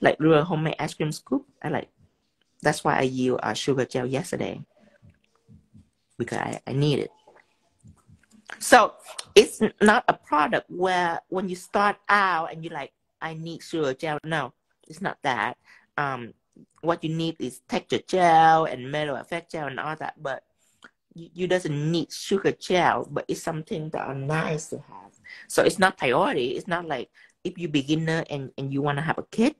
like real homemade ice cream scoop. I like that's why I used uh, sugar gel yesterday because I, I need it. So it's not a product where when you start out and you're like, I need sugar gel. No, it's not that. Um, what you need is texture gel and metal effect gel and all that, but you, you doesn't need sugar gel, but it's something that are nice to have. So it's not priority. It's not like if you beginner and, and you want to have a kid,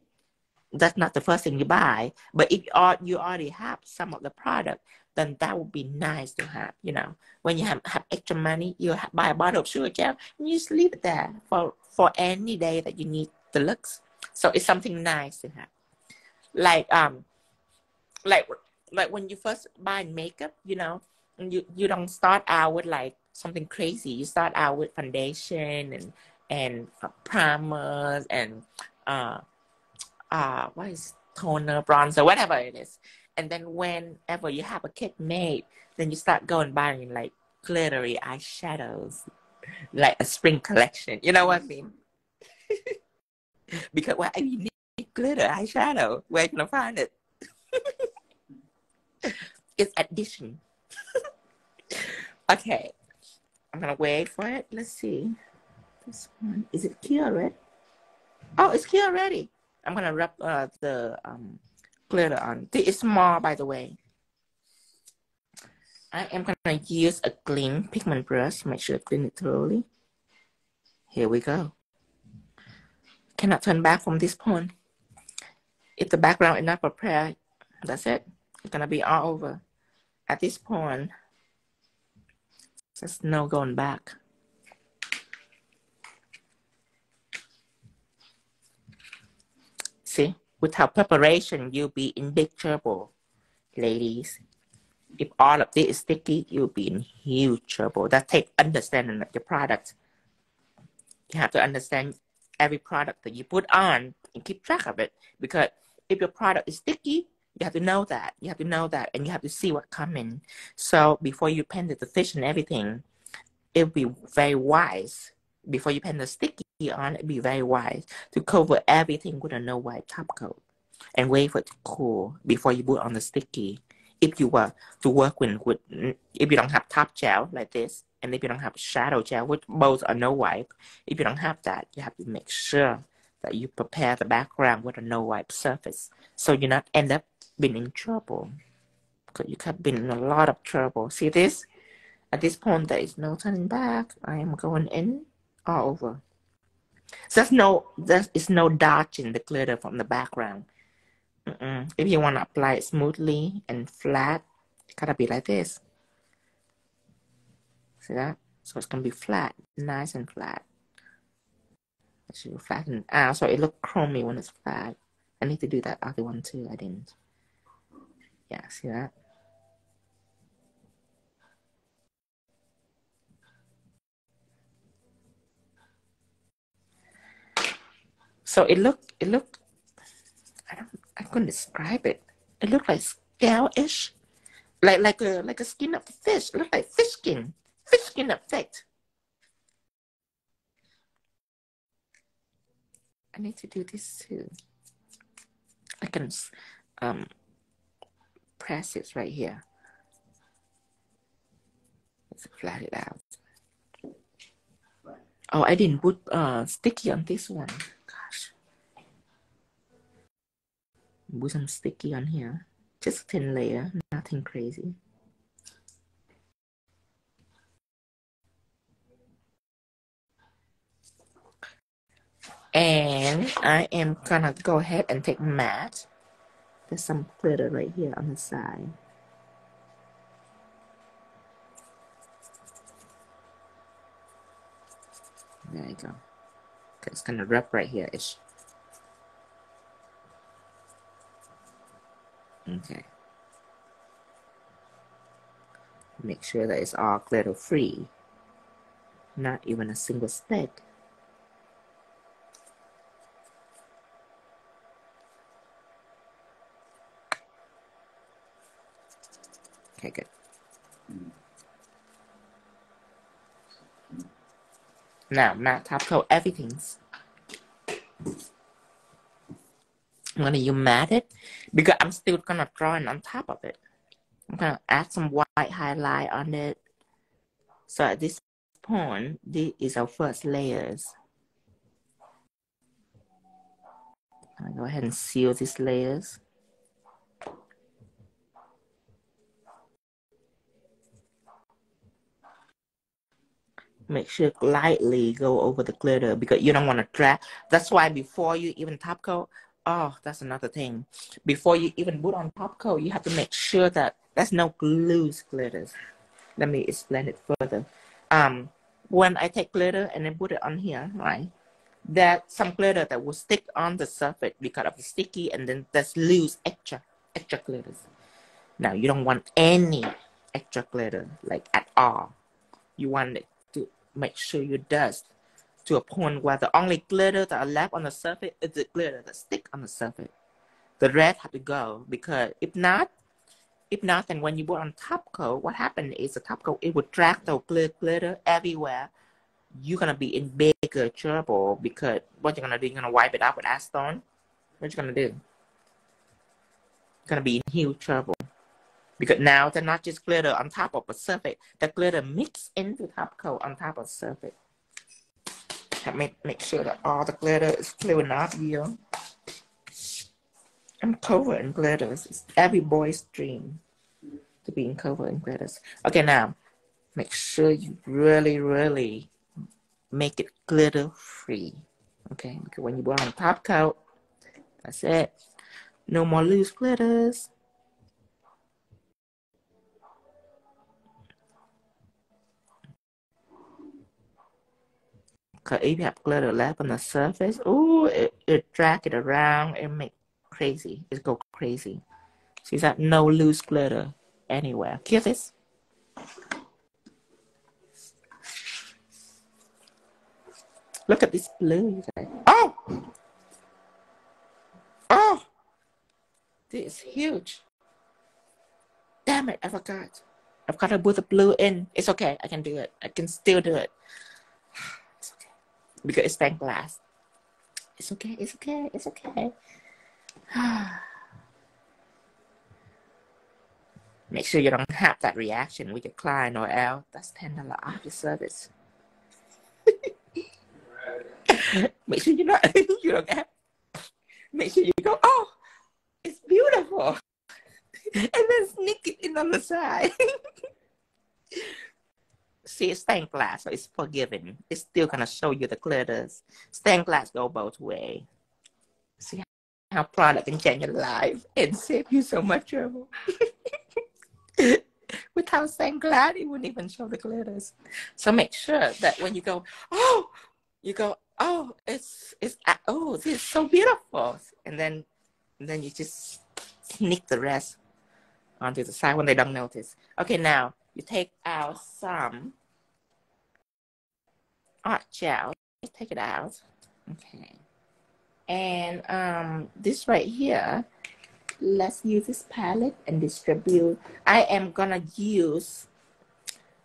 that's not the first thing you buy. But if you already have some of the product, then that would be nice to have. You know, when you have, have extra money, you buy a bottle of sugar gel and you just leave it there for for any day that you need the looks. So it's something nice to have. Like um, like like when you first buy makeup, you know, you you don't start out with like something crazy. You start out with foundation and and primers and uh uh, what is toner, bronzer, whatever it is. And then whenever you have a kit made, then you start going buying like glittery eyeshadows, like a spring collection. You know what I mean? because why well, you need glitter eyeshadow? Where can I find it? it's addition. okay, I'm gonna wait for it. Let's see. This one is it clear already? Oh, it's clear already. I'm gonna rub uh, the um, glitter on. It's small, by the way. I am gonna use a clean pigment brush. Make sure to clean it thoroughly. Here we go. Cannot turn back from this point. If the background is not prepared, that's it. It's gonna be all over. At this point, there's no going back. See, without preparation, you'll be in big trouble, ladies. If all of this is sticky, you'll be in huge trouble. That takes understanding of your product. You have to understand every product that you put on and keep track of it. Because if your product is sticky, you have to know that. You have to know that, and you have to see what coming. So before you paint the fish and everything, it would be very wise before you paint the sticky on, it'd be very wise to cover everything with a no wipe top coat and wait for it to cool before you put on the sticky. If you were to work with, with if you don't have top gel like this, and if you don't have a shadow gel, which both are no wipe, if you don't have that, you have to make sure that you prepare the background with a no wipe surface, so you not end up being in trouble. Because you have been in a lot of trouble. See this? At this point, there is no turning back. I am going in all over. So there's no there's no dodging the glitter from the background. Mm-mm. If you want to apply it smoothly and flat, it gotta be like this. See that? So it's gonna be flat, nice and flat. It should flatten out ah, so it look chromy when it's flat. I need to do that other one too. I didn't. Yeah, see that? So it looked, it looked, I don't, I couldn't describe it. It looked like scale-ish, like like a like a skin of the fish. It looked like fish skin, skin effect. I need to do this too. I can um press it right here. Let's flat it out. Oh, I didn't put uh sticky on this one. Gosh. Put some sticky on here. Just a thin layer, nothing crazy. And I am gonna go ahead and take matte. There's some glitter right here on the side. There you go. It's gonna wrap right here. It's Okay. Make sure that it's all glitter free. Not even a single speck. Okay, good. Now, matte top coat everything's I'm gonna use because I'm still gonna draw it on top of it. I'm gonna add some white highlight on it. So at this point, this is our first layers. I'm gonna go ahead and seal these layers. Make sure lightly go over the glitter because you don't want to drag. That's why before you even top coat, oh, that's another thing. Before you even put on top coat, you have to make sure that there's no loose glitters. Let me explain it further. Um, when I take glitter and then put it on here, right? That some glitter that will stick on the surface because of the sticky, and then there's loose extra extra glitters. Now you don't want any extra glitter like at all. You want it make sure you dust to a point where the only glitter that are left on the surface is the glitter that stick on the surface. The red have to go because if not, if not, then when you put on top coat, what happened is the top coat it would drag the glitter everywhere. You're gonna be in bigger trouble because what you're gonna do, you're gonna wipe it out with acetone. What you gonna do? You're gonna be in huge trouble because now they're not just glitter on top of a surface. The glitter mix into top coat on top of surface make, make sure that all the glitter is fluid enough here. I'm covered in glitters. It's every boy's dream to be covered in glitters. Okay, now make sure you really, really make it glitter free. Okay, because when you put on top coat, that's it. No more loose glitters. Cause if you have glitter left on the surface, oh, it, it drag it around and make crazy. It go crazy. See that no loose glitter anywhere. Kiss this. Look at this blue, you guys. Oh! Oh! This is huge. Damn it, I forgot. I've got to put the blue in. It's okay. I can do it. I can still do it because it's stained glass. It's okay, it's okay, it's okay. Make sure you don't have that reaction with your client or else that's ten dollar after service. Make sure you not you don't have make sure you go, oh, it's beautiful. and then sneak it in on the side. See, it's stained glass, so it's forgiving. It's still gonna show you the glitters. Stained glass go both way. See how product can change your life and save you so much trouble. Without stained glass, it wouldn't even show the glitters. So make sure that when you go, oh, you go, oh, it's it's oh, this is so beautiful, and then and then you just sneak the rest onto the side when they don't notice. Okay, now you take out some art gel. Take it out. Okay. And um, this right here, let's use this palette and distribute. I am gonna use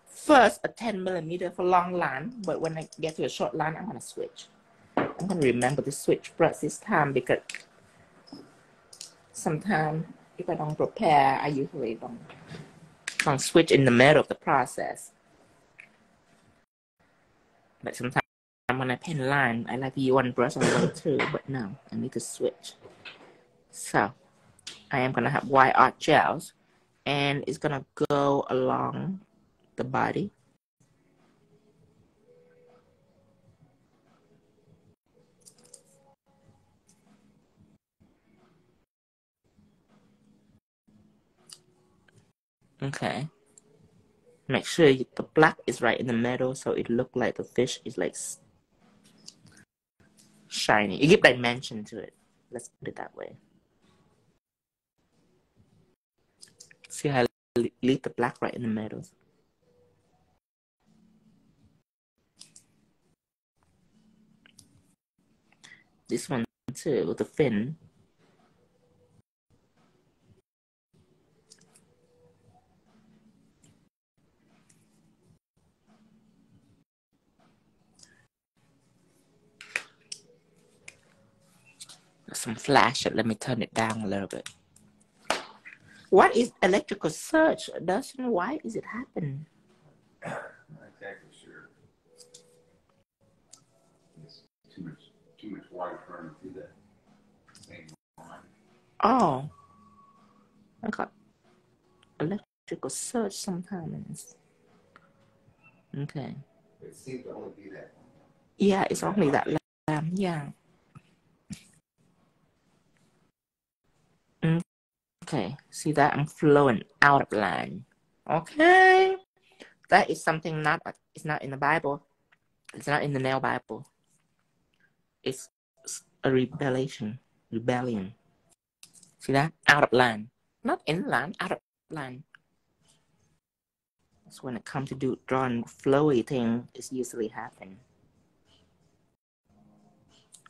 first a 10 millimeter for long line, but when I get to a short line, I'm gonna switch. I'm gonna remember to switch brush this time because sometimes if I don't prepare, I usually don't, don't switch in the middle of the process. But sometimes when I paint line, I like one brush on one too, but now I need to switch. So I am gonna have white art gels and it's gonna go along the body. Okay. Make sure the black is right in the middle so it look like the fish is like shiny. You give dimension to it. Let's put it that way. See how I leave the black right in the middle. This one too, with the fin. Some flash. Let me turn it down a little bit. What is electrical surge, Dustin? Why is it happening? Not exactly sure. It's too much, too much water running through that same line. Oh, I got electrical surge sometimes. Okay. It seems to only be that. Yeah, it's only that lamp. Yeah. Mm. Okay. See that I'm flowing out of line. Okay. That is something not it's not in the Bible. It's not in the nail Bible. It's a rebellion. Rebellion. See that? Out of line. Not in line, out of line. That's when it comes to do drawing flowy thing it's usually happen.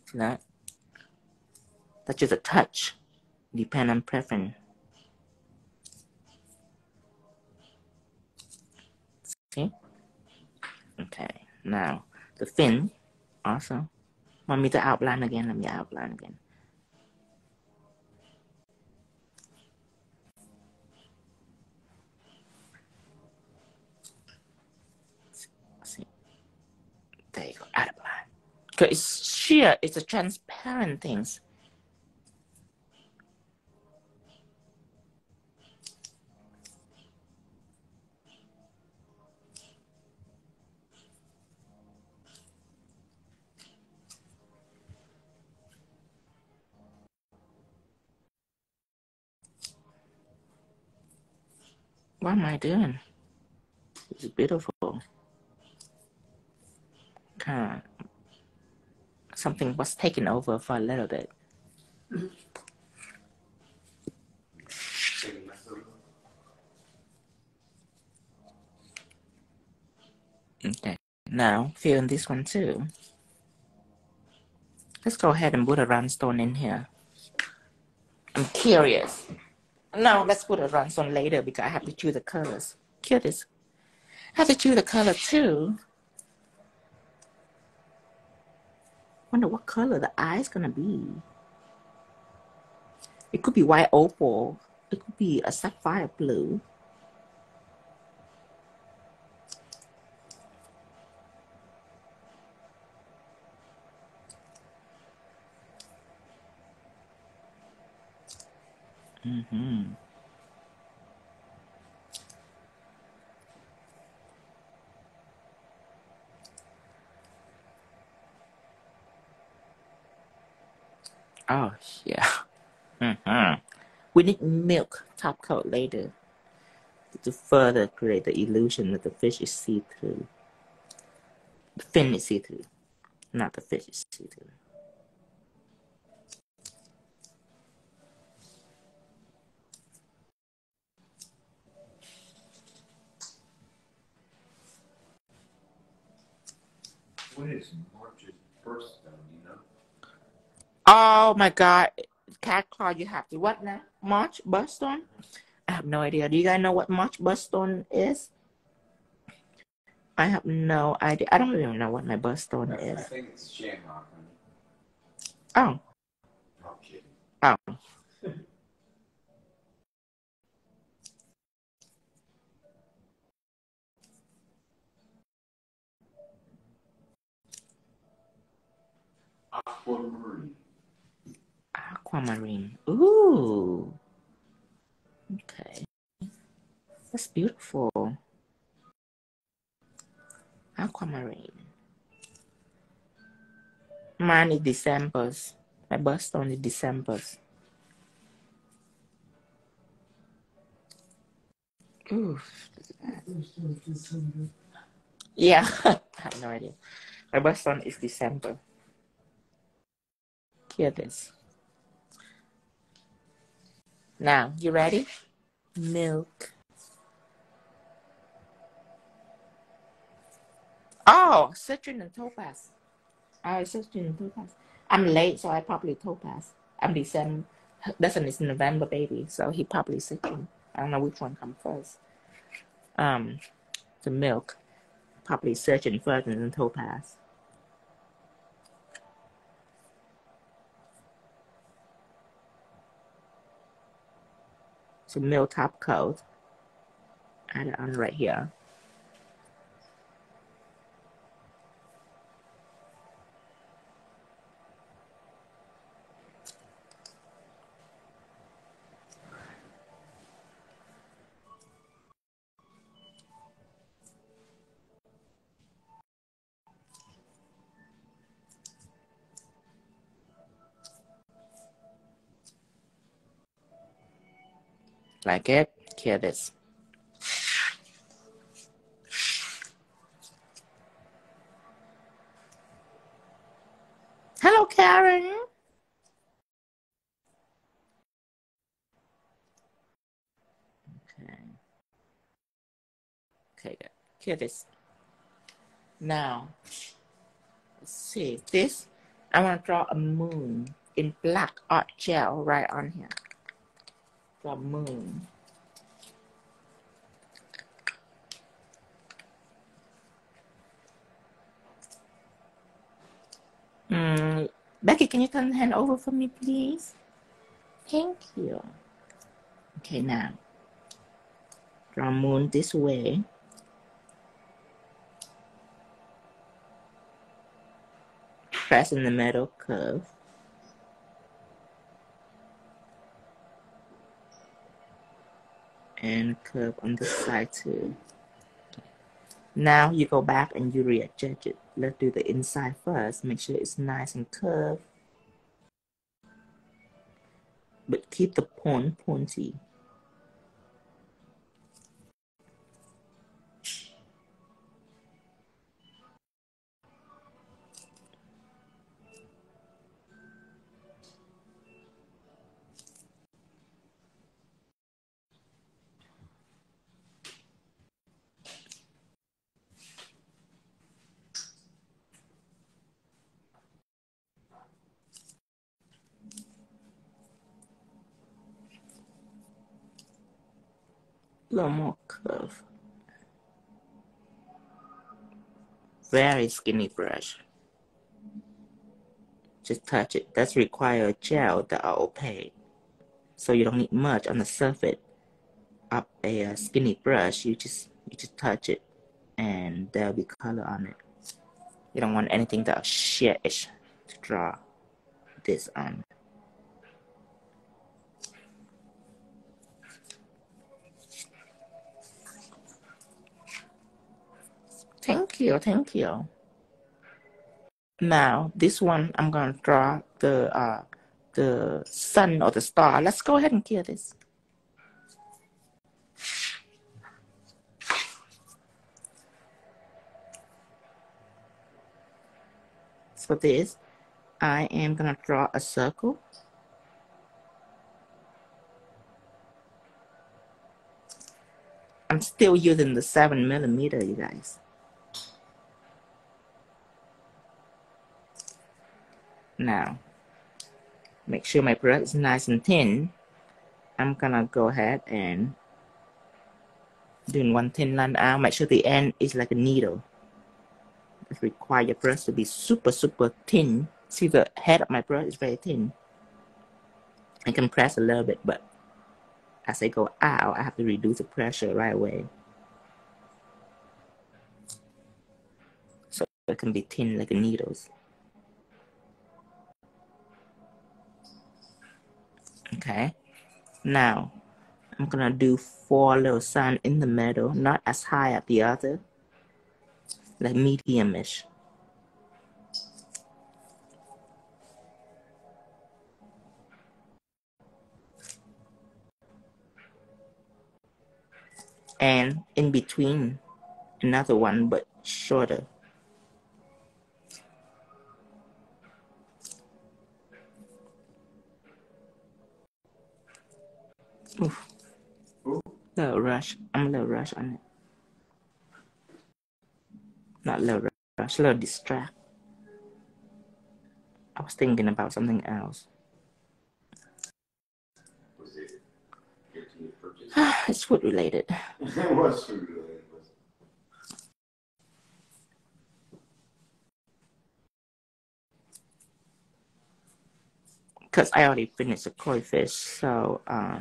See that? That's just a touch. Depend on preference. See? Okay. Now the fin also. Want me to outline again? Let me outline again. See. There you go. Outline. Because sheer, it's a transparent things. What am I doing? It's beautiful. Kind of something was taken over for a little bit. Okay. Now fill in this one too. Let's go ahead and put a rhinestone in here. I'm curious. No, let's put a rhinestone later because I have to choose the colors. Curious. I have to choose the color too. Wonder what color the eye's gonna be. It could be white opal. It could be a sapphire blue. Mm-hmm. Oh yeah. Mm-hmm. We need milk top coat later to further create the illusion that the fish is see through. The fin is see through, not the fish is see What is March's birthstone, you know? Oh my god, cat claw, you have to what now? March Busstone? I have no idea. Do you guys know what March Busstone is? I have no idea. I don't even know what my Busstone I, I is. think it's Shamrock. Oh, No, kidding. oh. Aquamarine. Aquamarine. Ooh. Okay. That's beautiful. Aquamarine. Mine is December's. My birthstone is December's. Oof. Yeah, I have no idea. My birthstone is December. Hear this. Now, you ready? Milk. Oh, citrus and topaz. Oh, citrus and topaz. I'm late, so I probably topaz. I'm December. Doesn't is November, baby. So he probably citrus. I don't know which one come first. Um, the milk. Probably searching first and then topaz. So milk top coat. Add it on right here. Like it. Here it is. Hello, Karen. Okay. Okay, good. Here it is. Now, let's see. This, I want to draw a moon in black art gel right on here the moon. Mm, Becky, can you turn the hand over for me, please? Thank you. Okay, now draw moon this way. Press in the middle curve. And curve on this side too. Now you go back and you readjust it. Let's do the inside first. Make sure it's nice and curved. But keep the point pointy. Little more curve. Very skinny brush. Just touch it. That's require gel that are opaque. So you don't need much on the surface of a uh, skinny brush. You just you just touch it and there'll be color on it. You don't want anything that shitish to draw this on. Thank you, thank you. Now, this one, I'm to draw the, uh, the sun or the star. Let's go ahead and kill this. For this, I am going to draw a circle. I'm still using the seven millimeter, you guys. Now, make sure my brush is nice and thin. I'm gonna go ahead and doing one thin line out. Make sure the end is like a needle. It require your brush to be super, super thin. See the head of my brush is very thin. I can press a little bit, but as I go out, I have to reduce the pressure right away. So it can be thin like a needles. Okay. Now, I'm gonna do four little sun in the middle, not as high as the other, like medium-ish. And in between, another one, but shorter. Oof. Ooh. Little rush. I'm a little rush on it. Not a little rush, a little distract. I was thinking about something else. Was it it's food related. it was food related. Because I already finished the koi fish, so uh,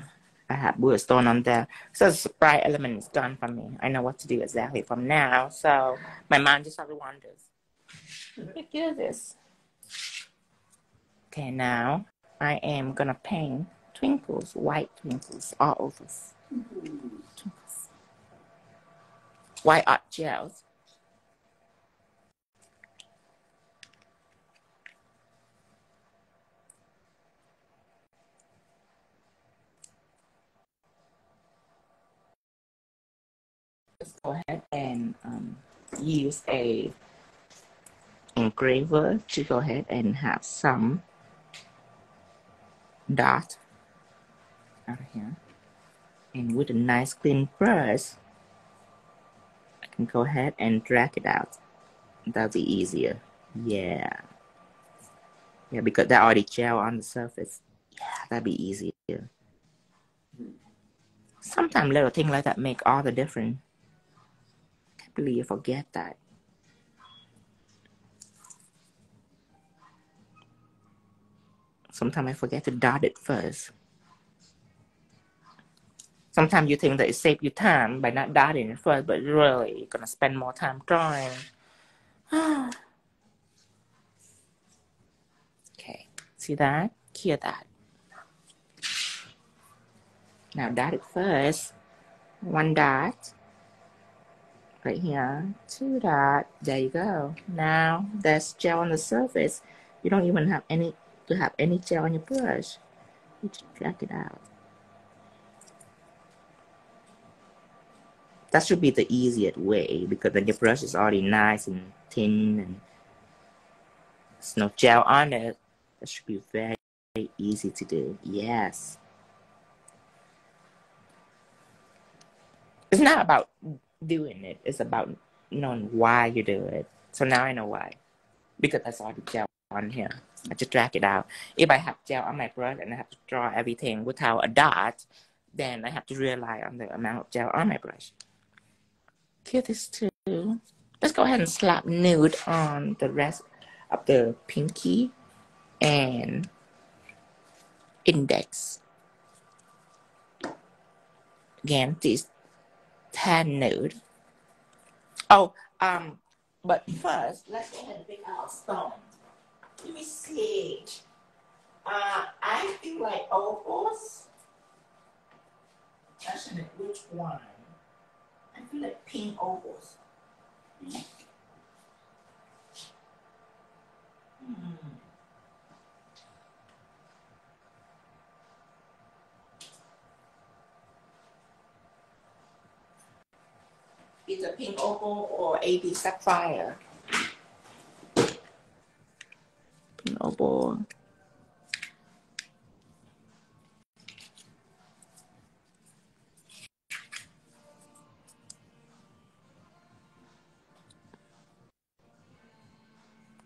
I have wood stone on there. So the sprite element is done for me. I know what to do exactly from now. So my mind just of wanders. Look at this. Okay, now I am gonna paint twinkles, white twinkles all over. Twinkles. White art gels. Let's go ahead and um, use a engraver to go ahead and have some dot out here. And with a nice clean brush, I can go ahead and drag it out. That'll be easier. Yeah. Yeah, because that already gel on the surface. Yeah, that'd be easier. Sometimes little things like that make all the difference. You forget that. Sometimes I forget to dot it first. Sometimes you think that it saves you time by not dotting it first, but really you're gonna spend more time drawing. okay, see that? Hear that. Now dot it first. One dot. Right here. Two dot. There you go. Now that's gel on the surface. You don't even have any to have any gel on your brush. You just drag it out. That should be the easiest way because then your brush is already nice and thin and there's no gel on it. That should be very, very easy to do. Yes. It's not about doing it. It's about knowing why you do it. So now I know why. Because that's already gel on here. I just drag it out. If I have gel on my brush and I have to draw everything without a dot, then I have to rely on the amount of gel on my brush. Here this too. Let's go ahead and slap nude on the rest of the pinky and index. Again, this tan nude. Oh, um, but first, let's go ahead and pick out a stone. Let me see. Uh, I feel like opals. Actually, which one? I feel like pink opals. Hmm. A pink opal or AB sapphire. Pink opal.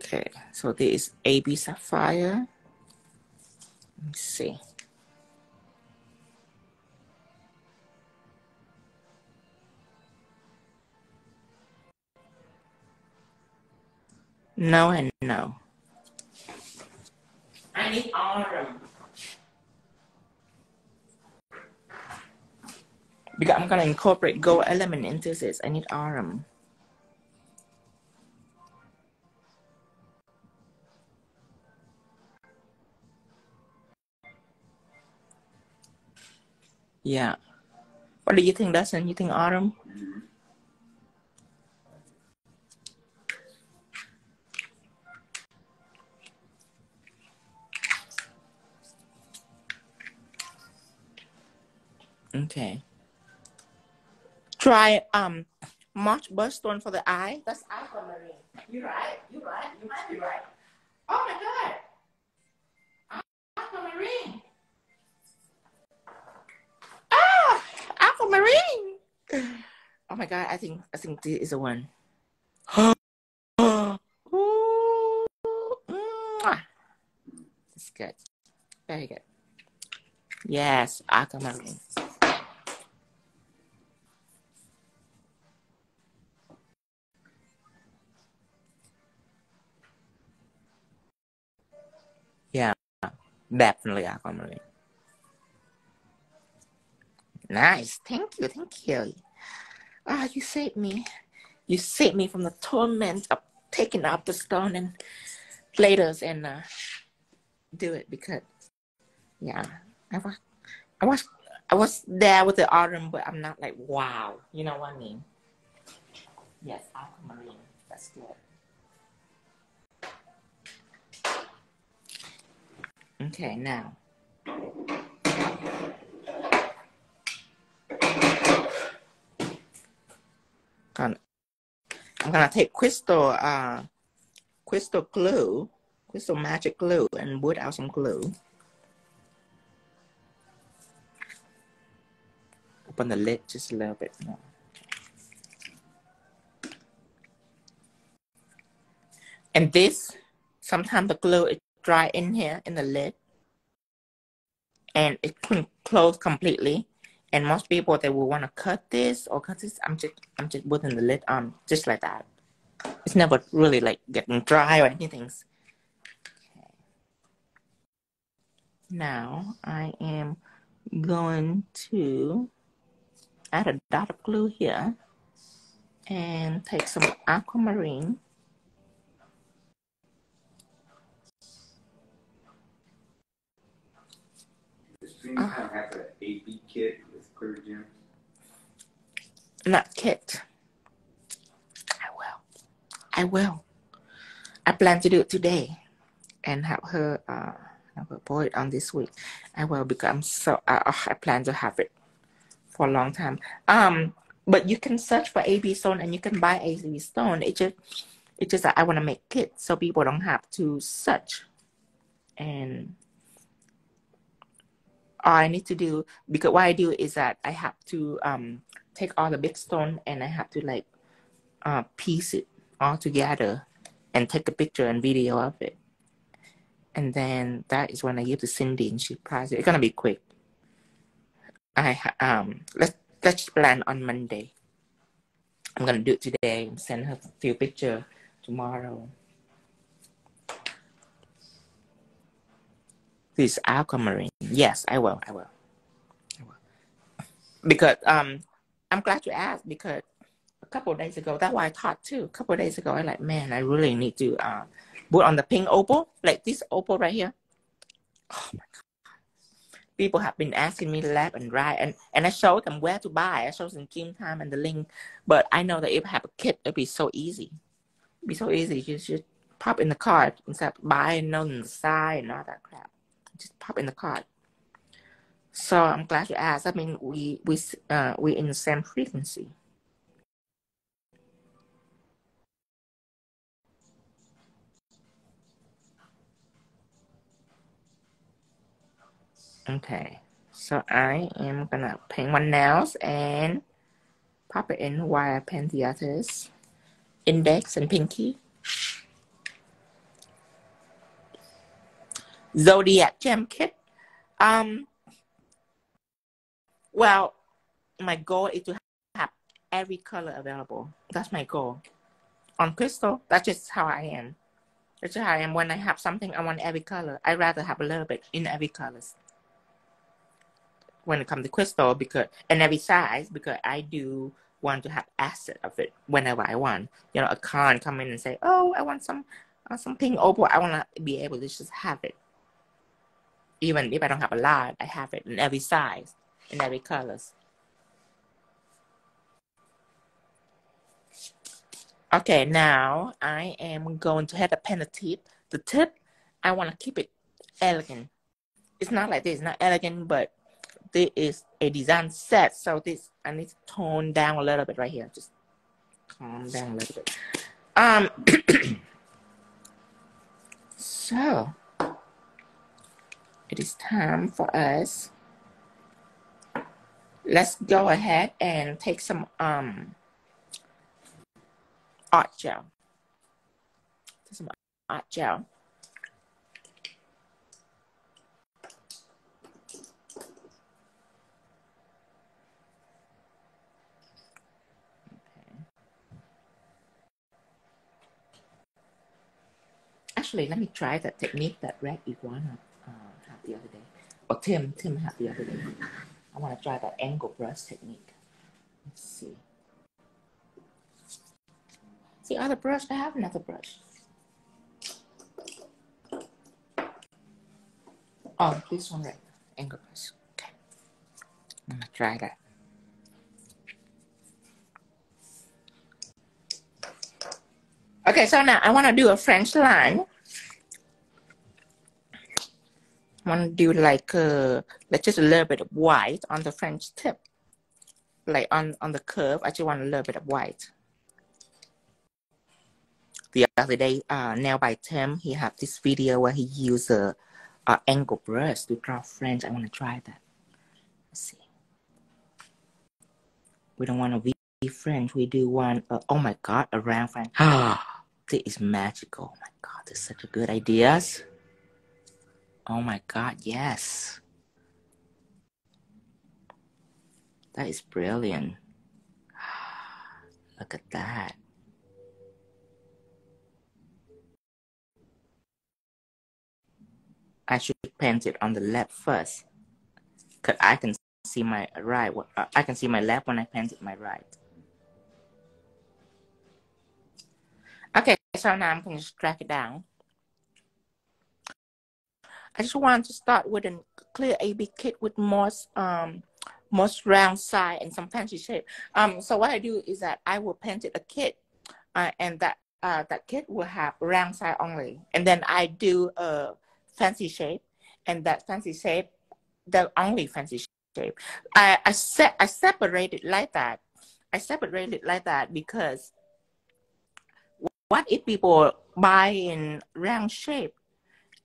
Okay, so this is AB sapphire. Let me see. No and no. I need autumn. Because I'm gonna incorporate go element into this. I need autumn. Yeah. What do you think, Dustin? You think autumn? Okay. Try um March Birthstone for the eye. That's aquamarine. You're right. You're right. You might be right. Oh my god. Aquamarine. Ah, aquamarine. Oh my god. I think I think this is the one. Ooh, mwah. It's good. Very good. Yes, aquamarine. Yeah, definitely aquamarine. Nice. Thank you. Thank you. Ah, you saved me. You saved me from the torment of taking up the stone and glitters and uh, do it because, yeah, I was, I was, I was there with the autumn, but I'm not like wow. You know what I mean? Yes, aquamarine. That's good. Okay, now. I'm gonna take crystal, uh, crystal glue, crystal magic glue, and put out some glue. Open the lid just a little bit more. And this, sometimes the glue is dry in here in the lid, and it couldn't close completely. And most people they will want to cut this or cut this. I'm just I'm just putting the lid on just like that. It's never really like getting dry or anything. Now I am going to add a dot of glue here and take some aquamarine. Does Dreamtime have an AB kit with clear gems? Not kit. I will. I will. I plan to do it today and have her uh have her pour it on this week. I will because I'm so uh, I plan to have it for a long time. Um, but you can search for AB stone and you can buy AB stone. It just it's just that I want to make kits so people don't have to search. And I need to do because what I do is that I have to um take all the big stone and I have to like uh piece it all together and take a picture and video of it. And then that is when I give to Cindy and she prices it. It's gonna be quick. I um let's let's plan on Monday. I'm gonna do it today and send her a few picture tomorrow. This aquamarine. Yes, I will. I will. I will. Because um I'm glad you asked because a couple of days ago, that's why I thought too. A couple of days ago, I like, man, I really need to uh, put on the pink opal, like this opal right here. Oh my god! People have been asking me left and right, and and I showed them where to buy. I showed them Dreamtime and the link, but I know that if I have a kit, it'd be so easy. It'd be so easy. You just pop in the cart instead of buying on the side and all that crap. Just pop in the card. So I'm glad you asked. I mean, we we uh we in the same frequency. Okay, so I am gonna paint one nails and pop it in while I paint the others. Index and pinky. Zodiac gem kit. Um, well, my goal is to have every color available. That's my goal. On crystal, that's just how I am. That's how I am. When I have something, I want every color. I rather have a little bit in every colors. When it comes to crystal, because and every size, because I do want to have asset of it whenever I want. You know, a client come in and say, "Oh, I want some uh, some pink opal." I want to be able to just have it. Even if I don't have a lot, I have it in every size, in every colors. Okay, now I am going to have to pen tip. The tip, I want to keep it elegant. It's not like this, not elegant, but this is a design set. So this, I need to tone down a little bit right here. Just calm down a little bit. Um, so it is time for us. Let's go ahead and take some um art gel. Some art gel. Actually, let me try that technique that Red Iguana uh, the other day. Or Tim, Tim had the other day. I want to try that angle brush technique. Let's see. See other brush? I have another brush. Oh, this one right. Angle brush. Okay. I'm gonna try that. Okay, so now I want to do a French line. I want to do like uh, just a little bit of white on the French tip, like on on the curve. I just want a little bit of white. The other day, uh, Nail by Tim, he had this video where he used a, a angle brush to draw French. I want to try that. Let's see. We don't want to be French. We do want. Uh, oh my God, a round French. Ah. This is magical. Oh my God, this is such a good ideas. Oh my God, yes. That is brilliant. Look at that. I should paint it on the left first. Cause I can see my right. Uh, I can see my left when I paint it my right. Okay, so now I'm going to just drag it down. I just want to start with a clear AB kit with most um most round side and some fancy shape. Um, so what I do is that I will paint it a kit, uh, and that uh, that kit will have round side only, and then I do a fancy shape, and that fancy shape, the only fancy shape. I I set I separate it like that. I separate it like that because what if people buy in round shape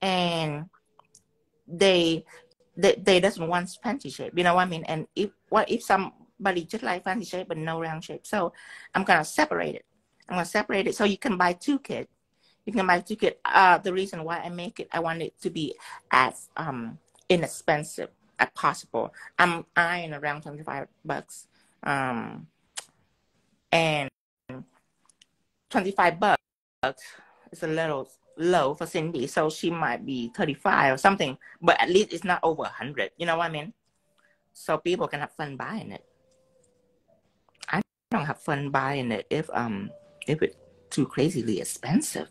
and they they, they doesn't want fancy shape you know what i mean? And if what if somebody just like fancy shape but no round shape? So i'm gonna separate it. I'm gonna separate it so you can buy two kits you can buy two kits uh the reason why i make it i want it to be as um inexpensive as possible. I'm eyeing around 25 bucks um and 25 bucks is a little low for Cindy, so she might be 35 or something, but at least it's not over 100. You know what I mean? So people can have fun buying it. I don't have fun buying it if um if it's too crazily expensive.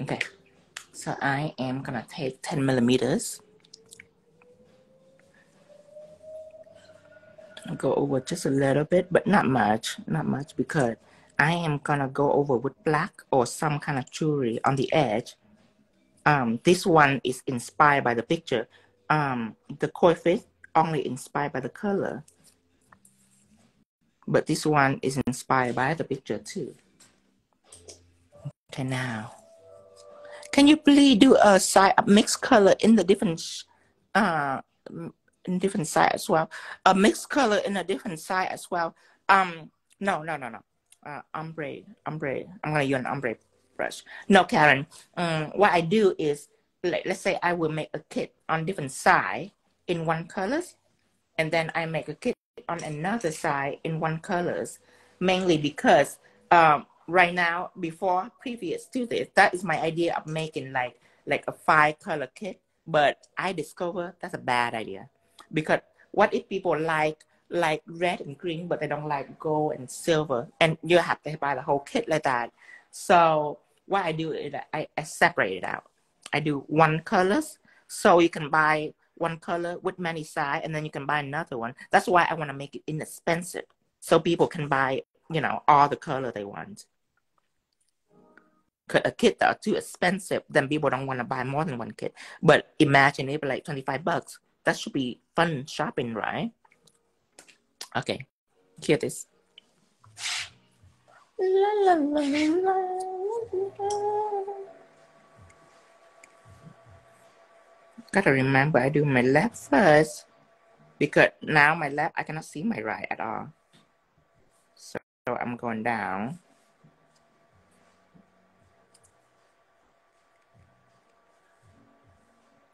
Okay, so I am gonna take 10 millimeters go over just a little bit, but not much, not much because I am gonna go over with black or some kind of jewelry on the edge. Um, this one is inspired by the picture. Um, the koi fish only inspired by the color, but this one is inspired by the picture too. Okay, now, can you please do a side mixed color in the different uh in different side as well. A mixed color in a different side as well. Um, no, no, no, no. Uh, ombre, ombre. I'm gonna use an ombre brush. No, Karen. Um, what I do is, like, let's say I will make a kit on different side in one colors, and then I make a kit on another side in one colors, mainly because um, right now, before previous to this, that is my idea of making like like a five color kit. But I discover that's a bad idea because what if people like like red and green but they don't like gold and silver? And you have to buy the whole kit like that. So what i do is i, I separate it out. I do one colors. So you can buy one color with many sides and then you can buy another one. That's why i want to make it inexpensive so people can buy you know all the color they want. A kit that are too expensive then people don't want to buy more than one kit. But imagine it like 25 bucks that should be fun shopping, right? Okay, hear this. La, la, la, Gotta remember I do my left first because now my left I cannot see my right at all. So, so I'm going down.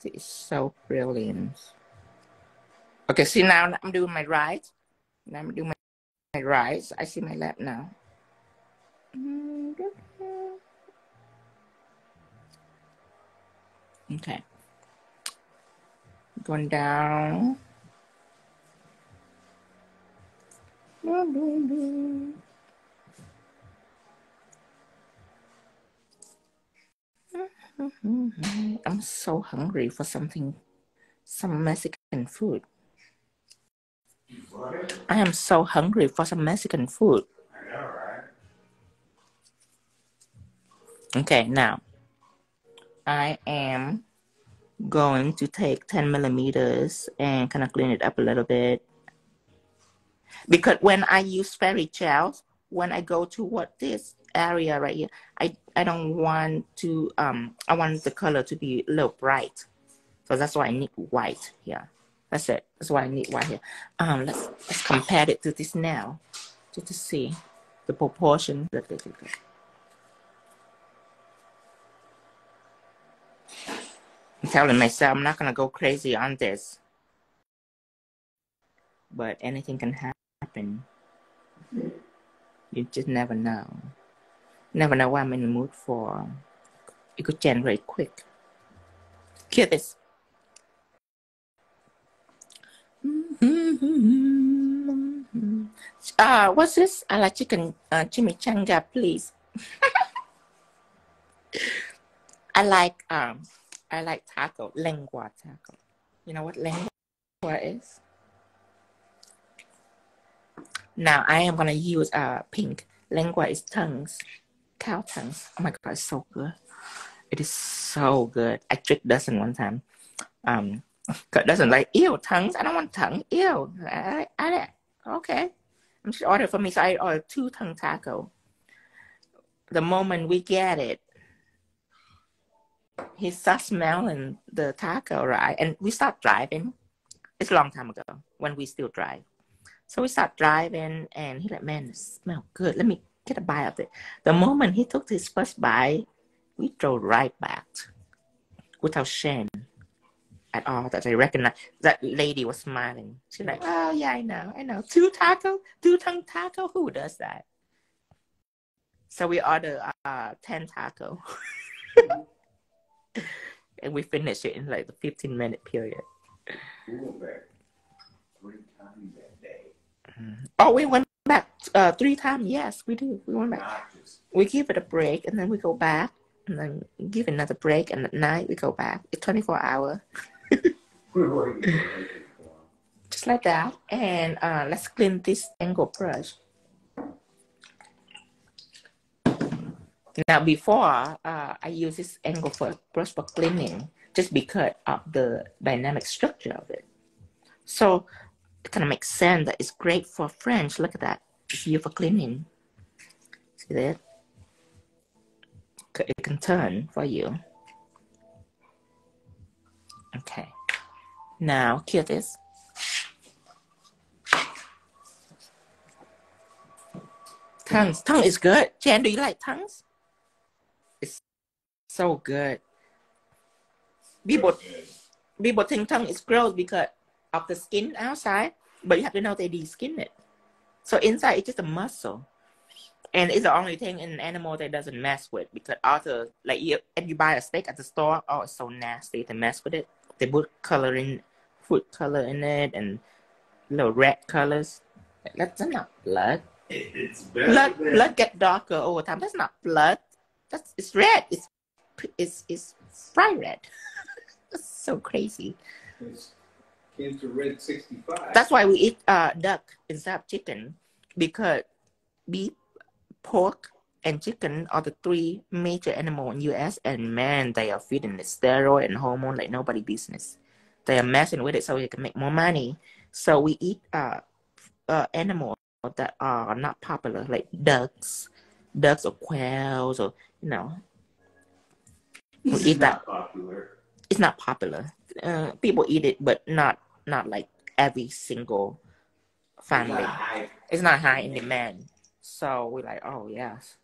This is so brilliant. Okay, see now I'm doing my right. Now I'm doing my, my right. I see my left now. Okay. Going down. I'm so hungry for something, some Mexican food. I am so hungry for some Mexican food. Okay, now I am going to take 10 millimeters and kind of clean it up a little bit. Because when I use fairy gels, when I go to what this area right here, I, I don't want to, um, I want the color to be a little bright. So that's why I need white here. That's it. That's why I need white here. Um, let's, let's compare it to this now, just to see the proportion. I'm telling myself I'm not gonna go crazy on this. But anything can happen. You just never know. Never know what I'm in the mood for. It could generate quick. Hear this. Uh, what's this? I like chicken uh, chimichanga, please. I like um I like taco, lengua taco. You know what lengua is? Now I am gonna use uh pink. Lengua is tongues, cow tongues. Oh my god, it's so good. It is so good. I tricked Dustin one time. Um, Dustin like, ew, tongues. I don't want tongue. Ew. I, I, okay. I'm just order for me. So I ordered two tongue taco. The moment we get it, he starts smelling the taco, right? And we start driving. It's a long time ago when we still drive. So we start driving, and he like, man, it smell good. Let me get a bite of it. The moment he took his first bite, we drove right back without shame at all. That I recognize that lady was smiling. She's like, oh yeah, I know, I know. Two taco, two tongue taco. Who does that? So we order uh ten taco. and we finished it in like the 15 minute period. Day. Oh, we went back uh, three times. Yes, we do. We went back. We give it a break and then we go back and then give another break and at night we go back. It's 24 hour, just like that. And uh, let's clean this angle brush. Now before uh, I use this angle for brush for cleaning just because of the dynamic structure of it. So it kind of makes sense that it's great for French. Look at that. It's used for cleaning. See that? It can turn for you. Okay. Now, hear this. Tongues. Tongue is good. Jan, do you like tongues? It's so good. People, people think tongue is gross because of the skin outside, but you have to know they de-skin it. So inside it's just a muscle. And it's the only thing in an animal that doesn't mess with because other like you if you buy a steak at the store, oh it's so nasty to mess with it. They put color in food color in it and little red colors. That's not blood. It's Blood than blood get darker over time. That's not blood. That's it's red. It's it's it's bright red. That's so crazy. it's came to Red 65. That's why we eat uh, duck instead of chicken because beef, pork, and chicken are the three major animal in U.S. And man, they are feeding the steroid and hormone like nobody business. They are messing with it so they can make more money. So we eat uh, uh animals that are not popular, like ducks, ducks or quails, or you know, we This eat that. popular. It's not popular. Uh, people eat it, but not not like every single It's family. not high. it's not high in demand. So we're like, oh yes.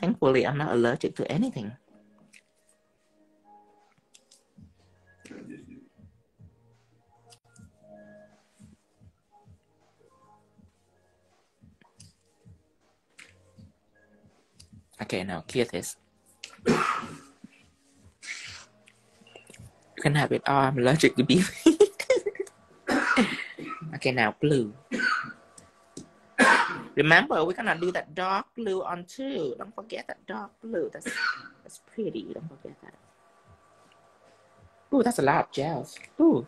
Thankfully, I'm not allergic to anything. Okay, now clear this. You can have it. Oh, I'm allergic to beef. okay, now blue. Remember, we're gonna do that dark blue on two. Don't forget that dark blue. That's that's pretty. Don't forget that. Ooh, that's a lot of gels. Ooh.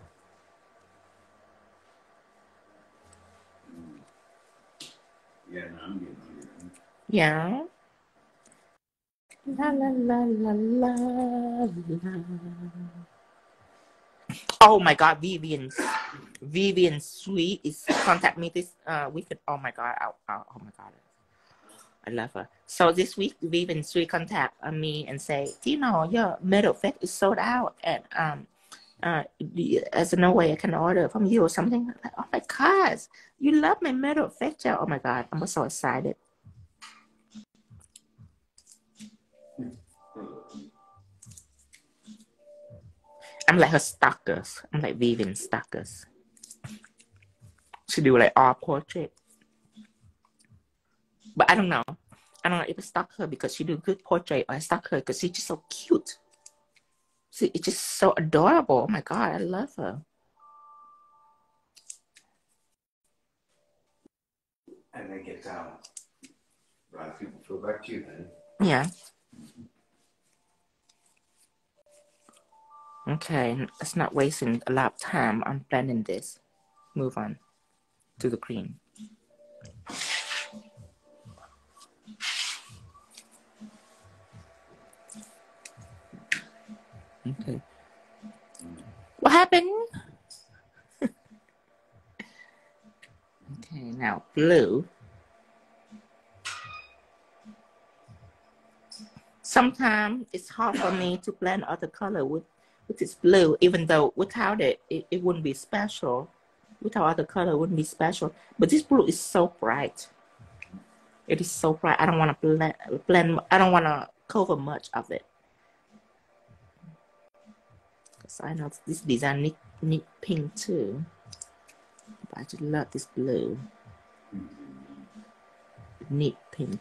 Yeah, no, I'm getting hungry. Yeah. La la la la la la. Oh my God, Vivian, Vivian Sweet is contact me this uh weekend. Oh my God, oh, oh, oh my God, I love her. So this week, Vivian Sweet contact uh, me and say, know your metal effect is sold out and um uh there's no way I can order from you or something. Like, oh my God, you love my metal gel. Oh my God, I'm so excited. I'm like her stalkers. I'm like Vivian stalkers. She do like art portrait. But I don't know. I don't know if I stuck her because she do good portrait or I stuck her because she's just so cute. See, it's just so adorable. Oh my god, I love her. And they get down. a lot of people feel back to you then. Yeah. Okay, let's not wasting a lot of time on planning this. Move on to the green. Okay. What happened? okay, now blue. Sometimes it's hard for me to blend other color with with this blue, even though without it, it, it wouldn't be special. Without other color, it wouldn't be special. But this blue is so bright. It is so bright. I don't want to blend, blend. I don't want to cover much of it. I know this design need, need pink too. But I just love this blue. Need pink.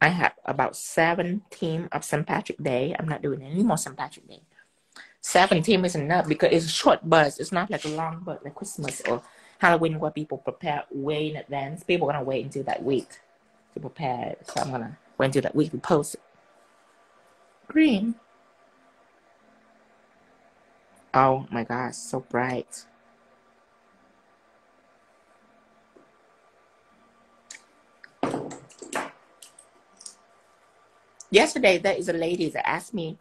I have about seven team of St. Patrick Day. I'm not doing any more St. Patrick Day. Seven team is enough because it's a short buzz. It's not like a long buzz like Christmas or Halloween where people prepare way in advance. People are gonna wait until that week to prepare. So I'm gonna wait until that week to post it. Green. Oh my gosh, so bright. Yesterday, there is a lady that asked me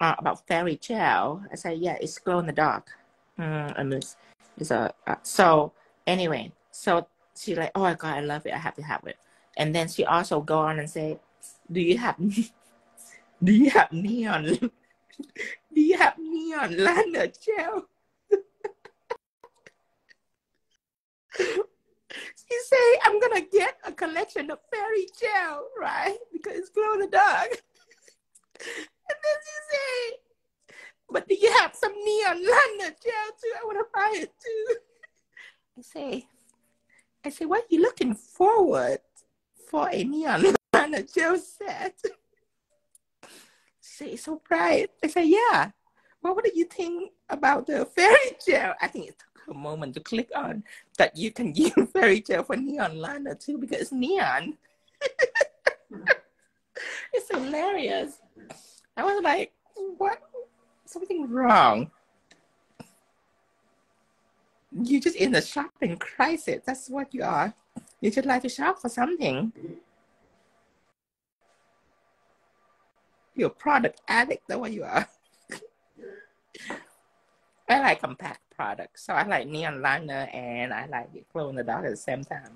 uh, about fairy gel. I said, yeah, it's glow in the dark. Mm, and it's, it's a, uh, so anyway, so she like, oh my God, I love it. I have to have it. And then she also go on and say, do you have, do you have neon, do you have neon liner gel? she say, I'm gonna get a collection of fairy gel, right? Because it's glow in the dark. and then she say, but do you have some neon liner gel too? I wanna buy it too. I say, I say, what are you looking forward for a neon liner gel set? Say, it's so bright. I say, yeah. Well, what do you think about the fairy gel? I think it took a moment to click on that you can use fairy gel for neon liner too because it's neon. it's hilarious. I was like, what? Something wrong. You're just in the shopping crisis. That's what you are. You just like to shop for something. You're a product addict. That's what you are. I like compact So I like neon liner and I like glow in the dark at the same time.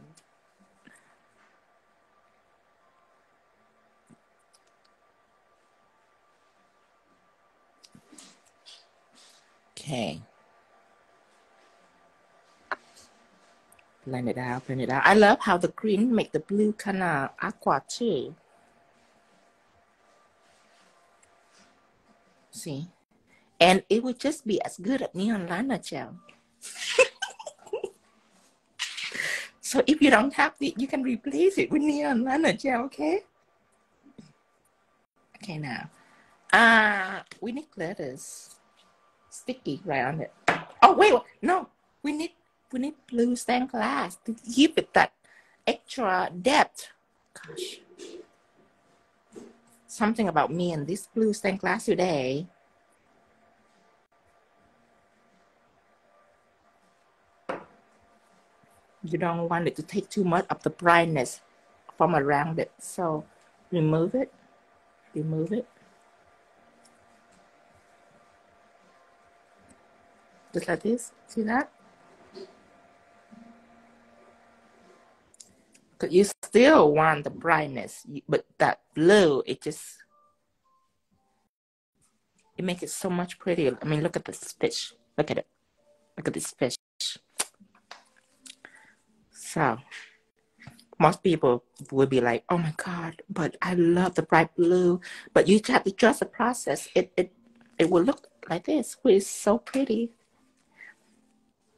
Okay. Blend it out, blend it out. I love how the green make the blue kind of aqua too. See? And it would just be as good as neon liner gel. So if you don't have it, you can replace it with neon liner gel, okay? Okay, now. Uh, we need letters. Sticky right on it. Oh, wait, no. We need we need blue stained glass to give it that extra depth. Gosh. Something about me and this blue stained glass today. You don't want it to take too much of the brightness from around it. So remove it, remove it. Just like this, see that? Cause you still want the brightness, but that blue, it just, it makes it so much prettier. I mean, look at this fish. Look at it. Look at this fish. So most people would be like, "Oh my God!" But I love the bright blue. But you have to trust the process. It it it will look like this, which is so pretty.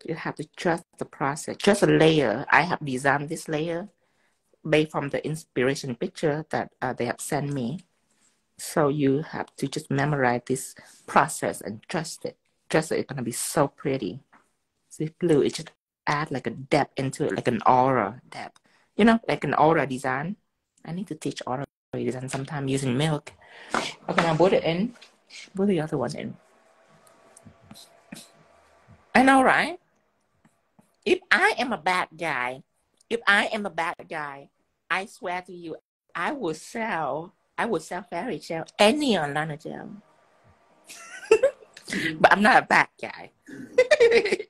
You have to trust the process. Just a layer. I have designed this layer based from the inspiration picture that uh, they have sent me. So you have to just memorize this process and trust it. Trust it. It's gonna be so pretty. See, blue. It's just add like a depth into it, like an aura depth. You know, like an aura design. I need to teach aura design sometime using milk. Okay, now put it in. Put the other one in. I know, right? If I am a bad guy, if I am a bad guy, I swear to you, I will sell, I will sell fairy gel, neon gel. but I'm not a bad guy.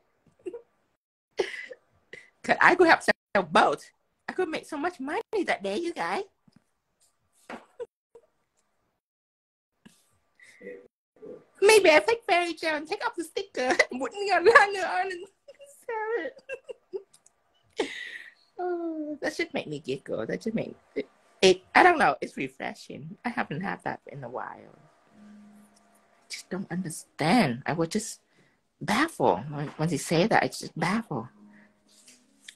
I could have sell both. I could make so much money that day, you guys. Maybe I take fairy gel and take off the sticker and put neon on and sell it. oh, that should make me giggle. That should make it, it. I don't know. It's refreshing. I haven't had that in a while. I just don't understand. I was just baffled when, when he say that. I just baffled.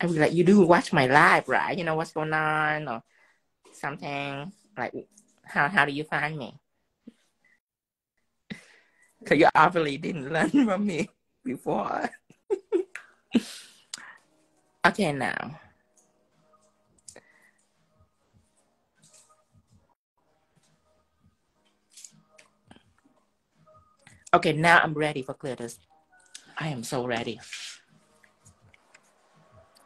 I was like, you do watch my live, right? You know what's going on or something. Like, how how do you find me? Because you obviously didn't learn from me before. okay, now. Okay, now I'm ready for glitters. I am so ready.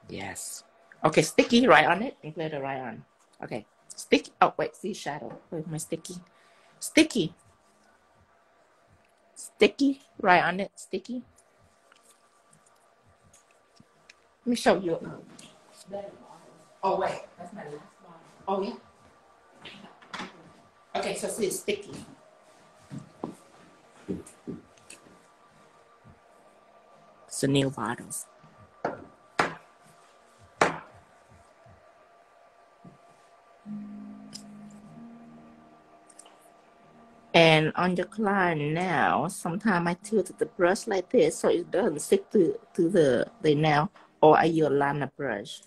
Yes. Okay, sticky right on it and glitter right on. Okay. Sticky. Oh, wait, see shadow. Where's my sticky? Sticky. Sticky right on it. Sticky. Let me show you. Oh, wait. That's my last one. Oh, yeah. Okay, so see, it's sticky. So nail bottles. And on the client now, sometimes I tilt the brush like this so it doesn't stick to, to the, the nail or I use a liner brush.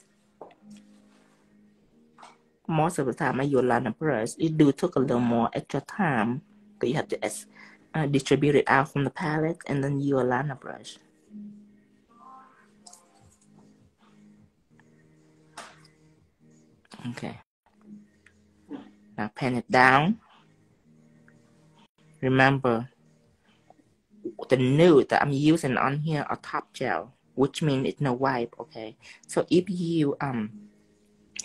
Most of the time I use a liner brush. It do took a little more extra time because you have to uh, distribute it out from the palette and then use a liner brush. Okay. Now pen it down remember the nude that I'm using on here are top gel, which means it's no wipe, okay? So if you um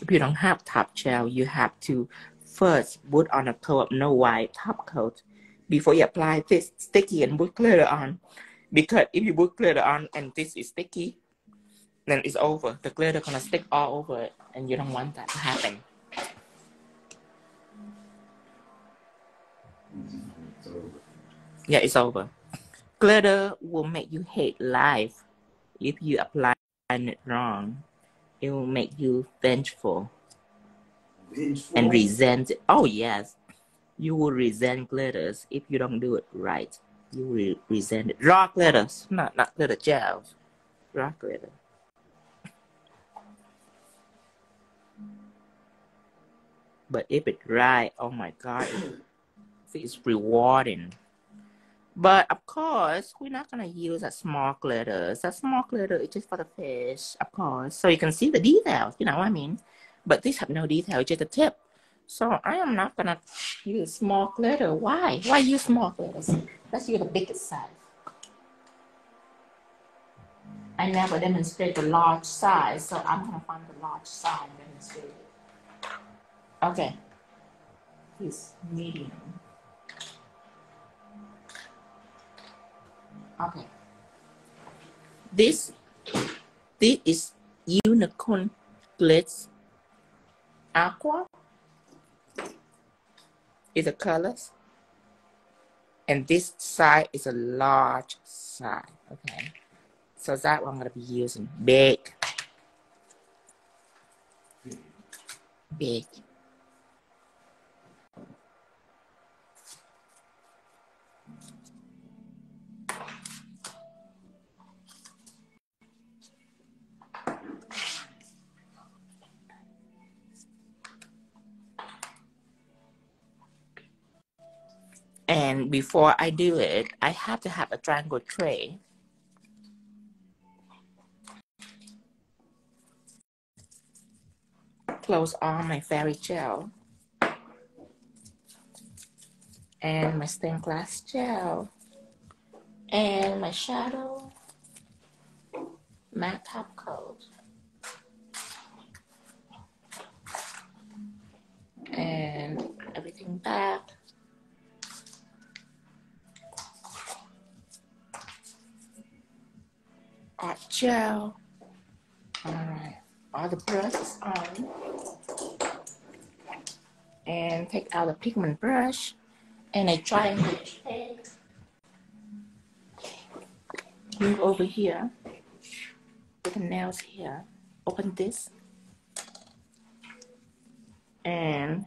if you don't have top gel, you have to first put on a coat of no wipe top coat before you apply this sticky and put glitter on. Because if you put glitter on and this is sticky, then it's over. The glitter gonna stick all over it and you don't want that to happen. Yeah, it's over. Glitter will make you hate life if you apply it wrong. It will make you vengeful, vengeful. and resent. It. Oh, yes. You will resent glitters if you don't do it right. You will resent it. Raw glitters, not, not glitter gels. Raw glitter. But if it's right, oh my God, it's rewarding. But of course, we're not gonna use a small glitter. A small glitter is just for the fish, of course. So you can see the details, you know what I mean? But these have no detail, just a tip. So I am not gonna use small glitter. Why? Why use small glitters? Let's use the biggest size. I never demonstrate the large size, so I'm gonna find the large size and demonstrate it. Okay. He's medium. Okay. This this is unicorn glitz aqua is the colors and this side is a large side okay? So that one I'm to be using. Big. Big And before I do it, I have to have a triangle tray. Close on my fairy gel. And my stained glass gel. And my shadow matte top coat. And everything back art gel. All right, all the brushes on. And take out the pigment brush and a triangle shape. Move over here with the nails here. Open this. And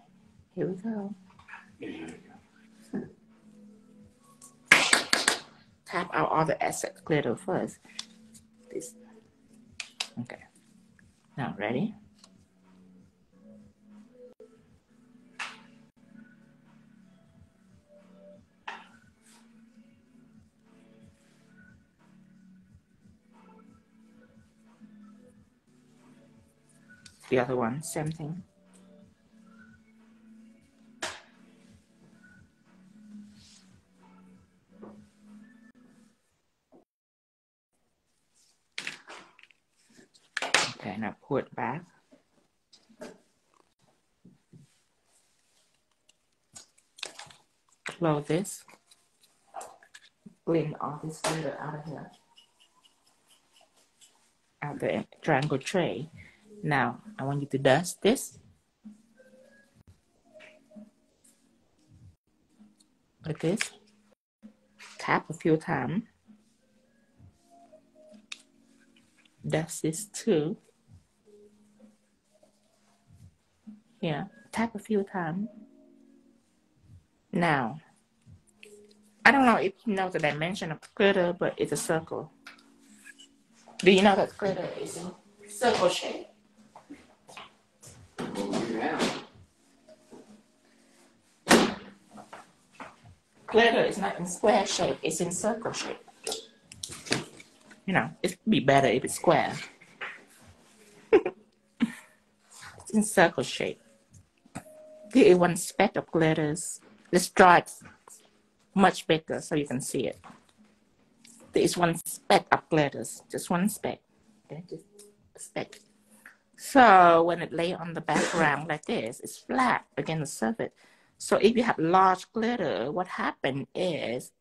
here we go. Tap out all the excess glitter first this. Okay. Now, ready? The other one, same thing. Okay, now put back. Close this. Clean all this glitter out of here. Out the triangle tray. Now, I want you to dust this. Like this. Tap a few times. Dust this too. Yeah, tap a few times. Now, I don't know if you know the dimension of glitter, but it's a circle. Do you know that glitter is a circle shape? Glitter is not in square shape, it's in circle shape. You know, it'd be better if it's square. it's in circle shape. Here is one speck of glitters. Let's draw it much bigger so you can see it. There is one speck of glitters, just one speck. Okay, just speck. So when it lay on the background like this, it's flat against the surface. So if you have large glitter, what happened is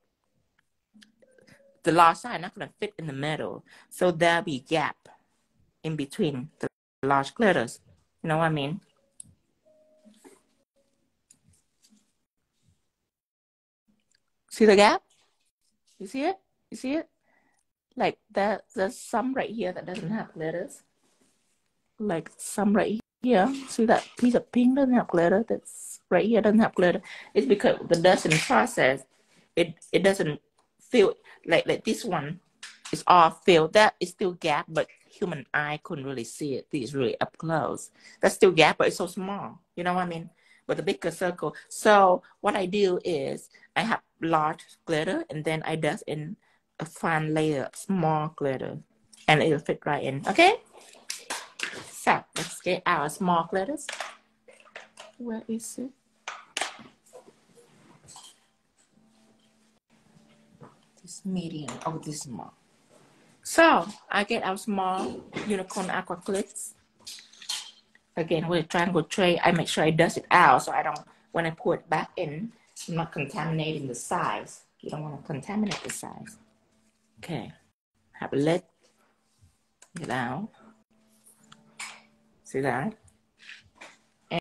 the large side not to fit in the middle. So there'll be gap in between the large glitters. You know what I mean? See the gap? You see it? You see it? Like that, there's some right here that doesn't have letters. Like some right here. See that piece of pink doesn't have glitter. That's right here doesn't have glitter. It's because the dusting process, it it doesn't feel like like this one is all filled. That is still gap, but human eye couldn't really see it. This is really up close. That's still gap, but it's so small. You know what I mean? But the bigger circle. So what I do is I have large glitter and then I dust in a fine layer small glitter and it'll fit right in. Okay? So let's get our small glitters. Where is it? This medium. Oh, this small. So I get our small unicorn aqua glitz. Again, with a triangle tray, I make sure I dust it out so I don't, when I pour it back in, I'm not contaminating the size. You don't want to contaminate the size. Okay, have a lid. Get out. See that?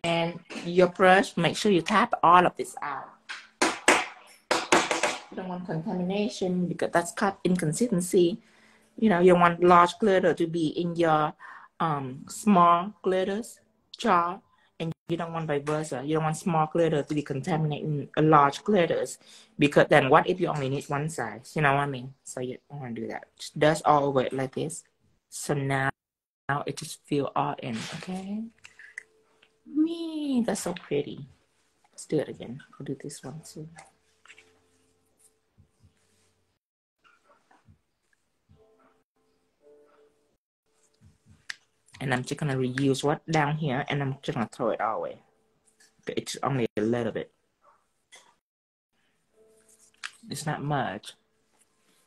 And your brush, make sure you tap all of this out. You don't want contamination because that's cut inconsistency you know, you want large glitter to be in your um, small glitters jar, and you don't want vice versa. Uh, you don't want small glitter to be contaminating uh, large glitters, because then what if you only need one size? You know what I mean? So you don't want to do that. Just dust all over it like this. So now, now it just fill all in. Okay. Me, that's so pretty. Let's do it again. I'll do this one too. And I'm just gonna reuse what down here and I'm just gonna throw it all away. It's only a little bit. It's not much.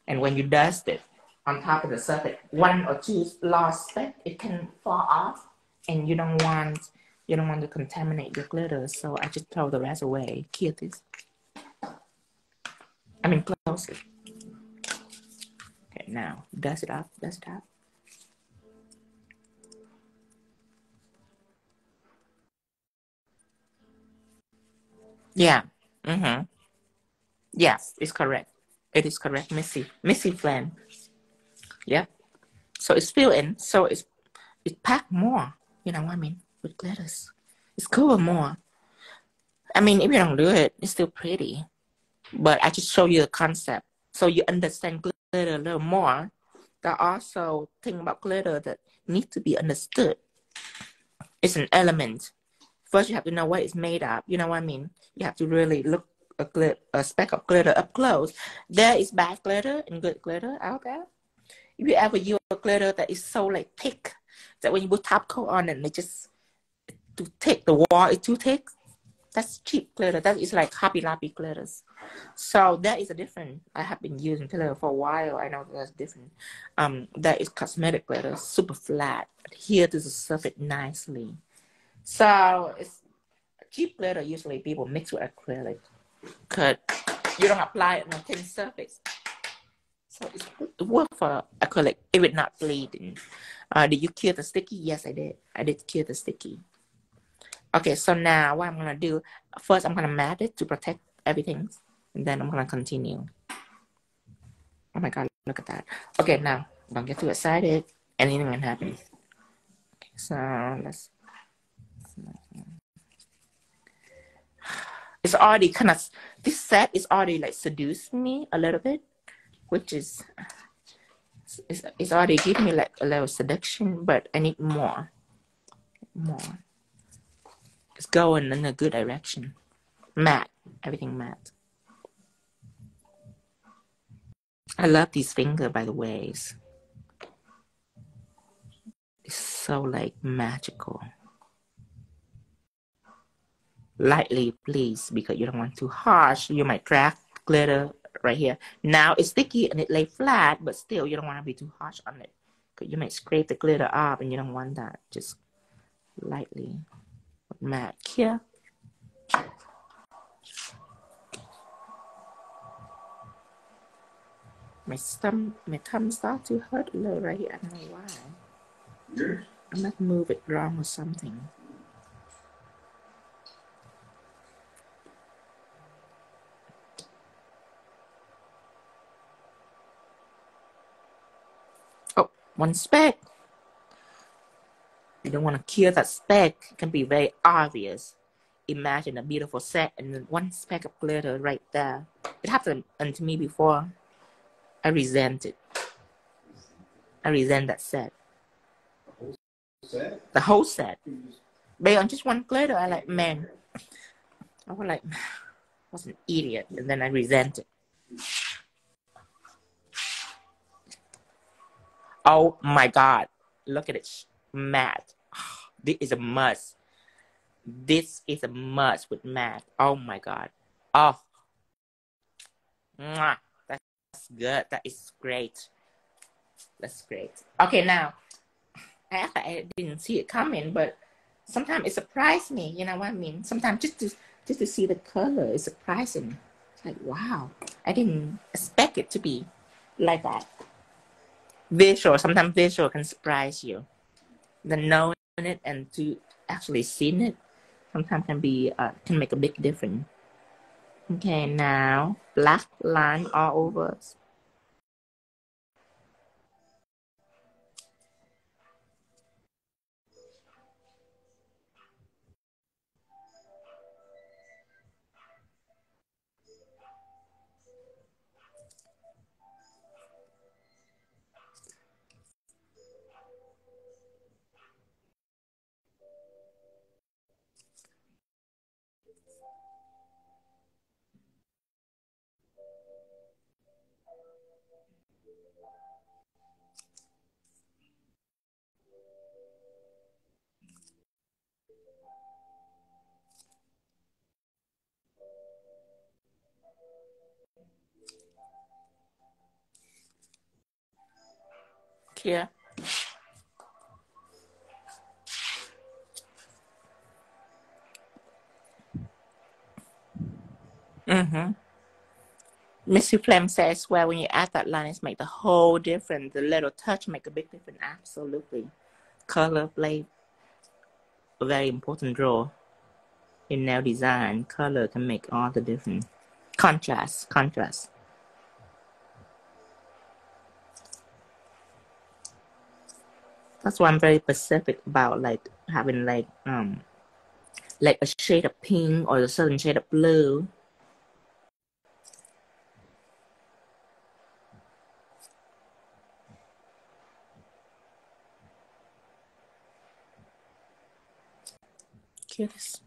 And when you dust it on top of the surface, one or two lost speck, it can fall off and you don't want you don't want to contaminate your glitter. So I just throw the rest away. Kill this. I mean close it. Okay, now dust it up, dust it up. Yeah. Mm-hmm. Yes, it's correct. It is correct, Missy. Missy Flame. Yeah. So it's filled in. So it's it's packed more. You know what I mean? With glitters. It's cool more. I mean, if you don't do it, it's still pretty. But I just show you the concept. So you understand glitter a little more. There are also things about glitter that need to be understood. It's an element first you have to know what it's made of. You know what I mean? You have to really look a, glit, a speck of glitter up close. There is bad glitter and good glitter out there. If you ever use a glitter that is so like thick that when you put top coat on it, it just too thick. The wall is too thick. That's cheap glitter. That is like Hobby Lobby glitters. So that is a different. I have been using glitter for a while. I know that's different. Um, that is cosmetic glitter, super flat. Here to the surface nicely. So it's cheap glitter. Usually people mix with acrylic because you don't apply it on a thin surface. So it's it work for acrylic if it's not bleeding. Uh, did you cure the sticky? Yes, I did. I did cure the sticky. Okay, so now what I'm gonna do, first I'm gonna mat it to protect everything, and then I'm gonna continue. Oh my god, look at that. Okay, now don't get too excited. Anything can happen. Okay, so let's it's already kind of this set is already like seduced me a little bit, which is it's, it's already giving me like a little seduction, but I need more, more. It's going in a good direction. Matte, everything matte. I love these fingers, by the ways. It's so like magical lightly, please, because you don't want too harsh. You might drag glitter right here. Now it's sticky and it lay flat, but still you don't want to be too harsh on it. Because you might scrape the glitter off and you don't want that. Just lightly. Matte here. My stomach, my thumb start to hurt a little right here. I don't know why. I might move it wrong or something. One speck. You don't want to kill that speck. It can be very obvious. Imagine a beautiful set and one speck of glitter right there. It happened to me before. I resent it. I resent that set. Set? The whole set. Based on just one glitter, I like, man, I was like, I was an idiot, and then I resented. Oh my god, look at it, matte. This is a must. This is a must with matte. Oh my god. Oh, Mwah. that's good. That is great. That's great. Okay, now I, I didn't see it coming, but sometimes it surprised me. You know what I mean? Sometimes just to just to see the color is surprising. Like wow, I didn't expect it to be like that. Visual, sometimes visual can surprise you. The knowing it and to actually seeing it sometimes can be uh, can make a big difference. Okay, now black line all over. Clear. Mm-hmm. Missy Flame says, well, when you add that line, it's make the whole difference. The little touch make a big difference. Absolutely. Color play a very important role in nail design. Color can make all the difference. Contrast, contrast. That's why I'm very specific about like having like um like a shade of pink or a certain shade of blue. Curious.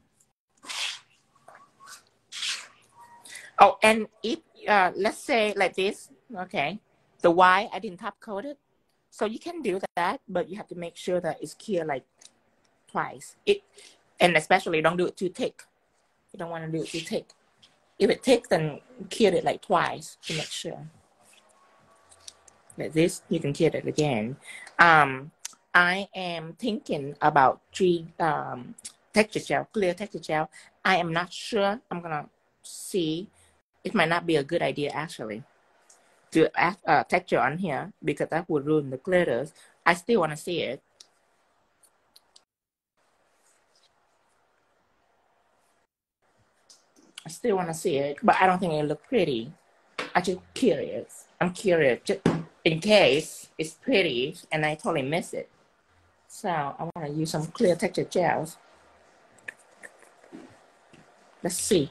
Oh, and if uh, let's say like this, okay, the Y I didn't top coat it, so you can do that, but you have to make sure that it's clear like twice. It and especially don't do it too thick. You don't want to do it too thick. If it thick, then cure it like twice to make sure. Like this, you can cure it again. Um, I am thinking about three um, texture gel, clear texture gel. I am not sure. I'm gonna see. It might not be a good idea actually to add uh, texture on here because that would ruin the glitters. I still want to see it. I still want to see it, but I don't think it look pretty. I'm just curious. I'm curious just in case it's pretty and I totally miss it. So I want to use some clear texture gels. Let's see.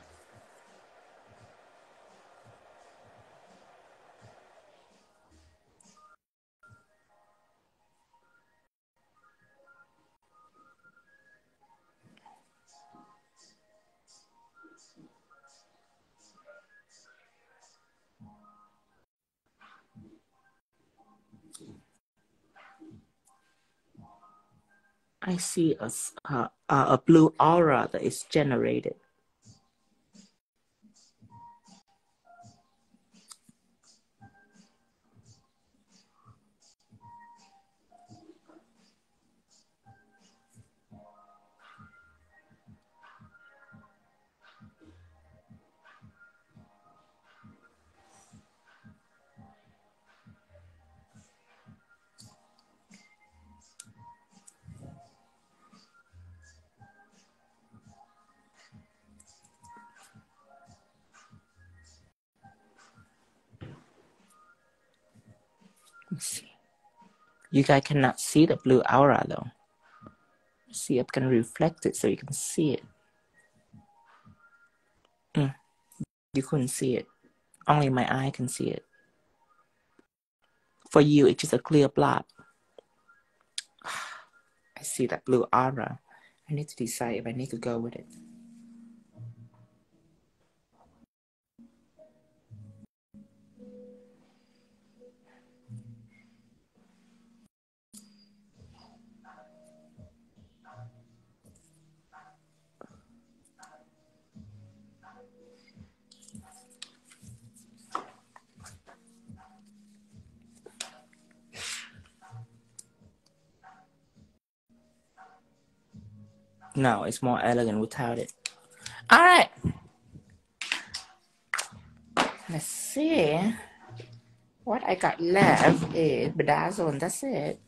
I see a, a, a blue aura that is generated. You guys cannot see the blue aura though. See, I can reflect it so you can see it. Mm. You couldn't see it. Only my eye can see it. For you, it's just a clear blob. I see that blue aura. I need to decide if I need to go with it. No, it's more elegant without it. All right. Let's see. What I got left is bedazzle, and that's it.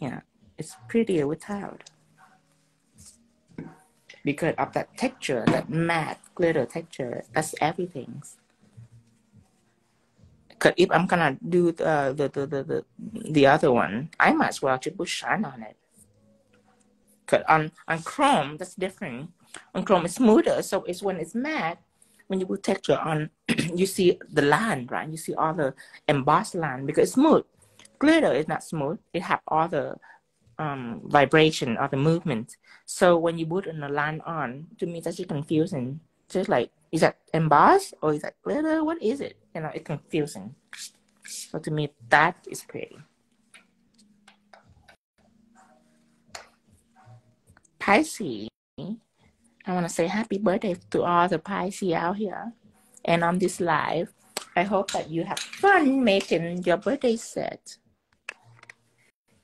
Yeah, it's prettier without because of that texture, that matte glitter texture. That's everything. Cause if I'm gonna do the the the the the, the other one, I might as well just put shine on it. Cause on on chrome, that's different. On chrome, it's smoother, so it's when it's matte. When you put texture on, you see the line, right? You see all the embossed line because it's smooth. Glitter is not smooth. It have all the um, vibration or the movement. So when you put a line on, to me that's just confusing. Just like, is that embossed or is that glitter? What is it? You know, it's confusing. So to me, that is pretty. Pisces. I want to say happy birthday to all the Pisces out here and on this live. I hope that you have fun making your birthday set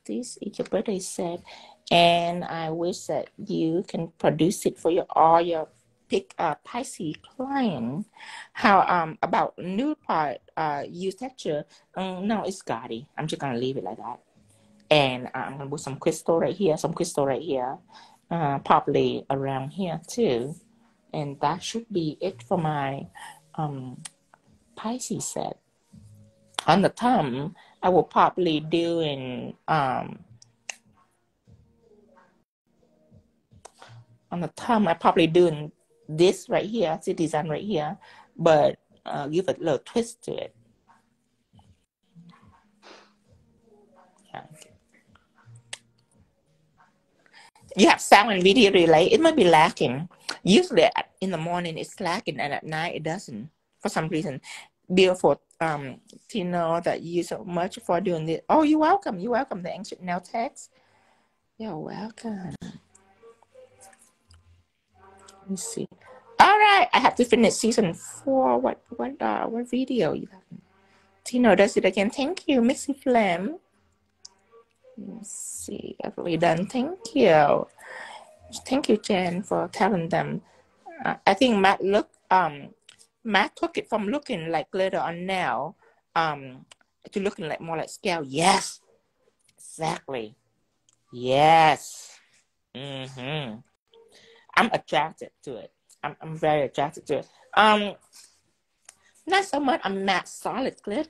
this is your birthday set and i wish that you can produce it for your all your pick a pisces client. How um about new part uh use texture um no it's gaudy i'm just gonna leave it like that. And uh, i'm gonna put some crystal right here some crystal right here uh probably around here too. And that should be it for my um pisces set. On the thumb I will probably do in um, on the thumb. I probably doing this right here, citizen right here, but uh, give a little twist to it. Yeah. You have sound and video relay. It might be lacking. Usually in the morning it's lacking, and at night it doesn't for some reason. Beautiful um, Tino, that you so much for doing this. Oh, you're welcome. You're welcome. The ancient nail text. You're welcome. Let me see. All right, I have to finish season four. What what uh what video you have? Tino does it again. Thank you, Missy Flame. Let's see. I've already done. Thank you. Thank you, Jen, for telling them. Uh, I think Matt look um Matt took it from looking like glitter on nail um, to looking like more like scale. Yes, exactly. Yes. Mm-hmm. I'm attracted to it. I'm, I'm very attracted to it. Um, not so much a matte solid glitter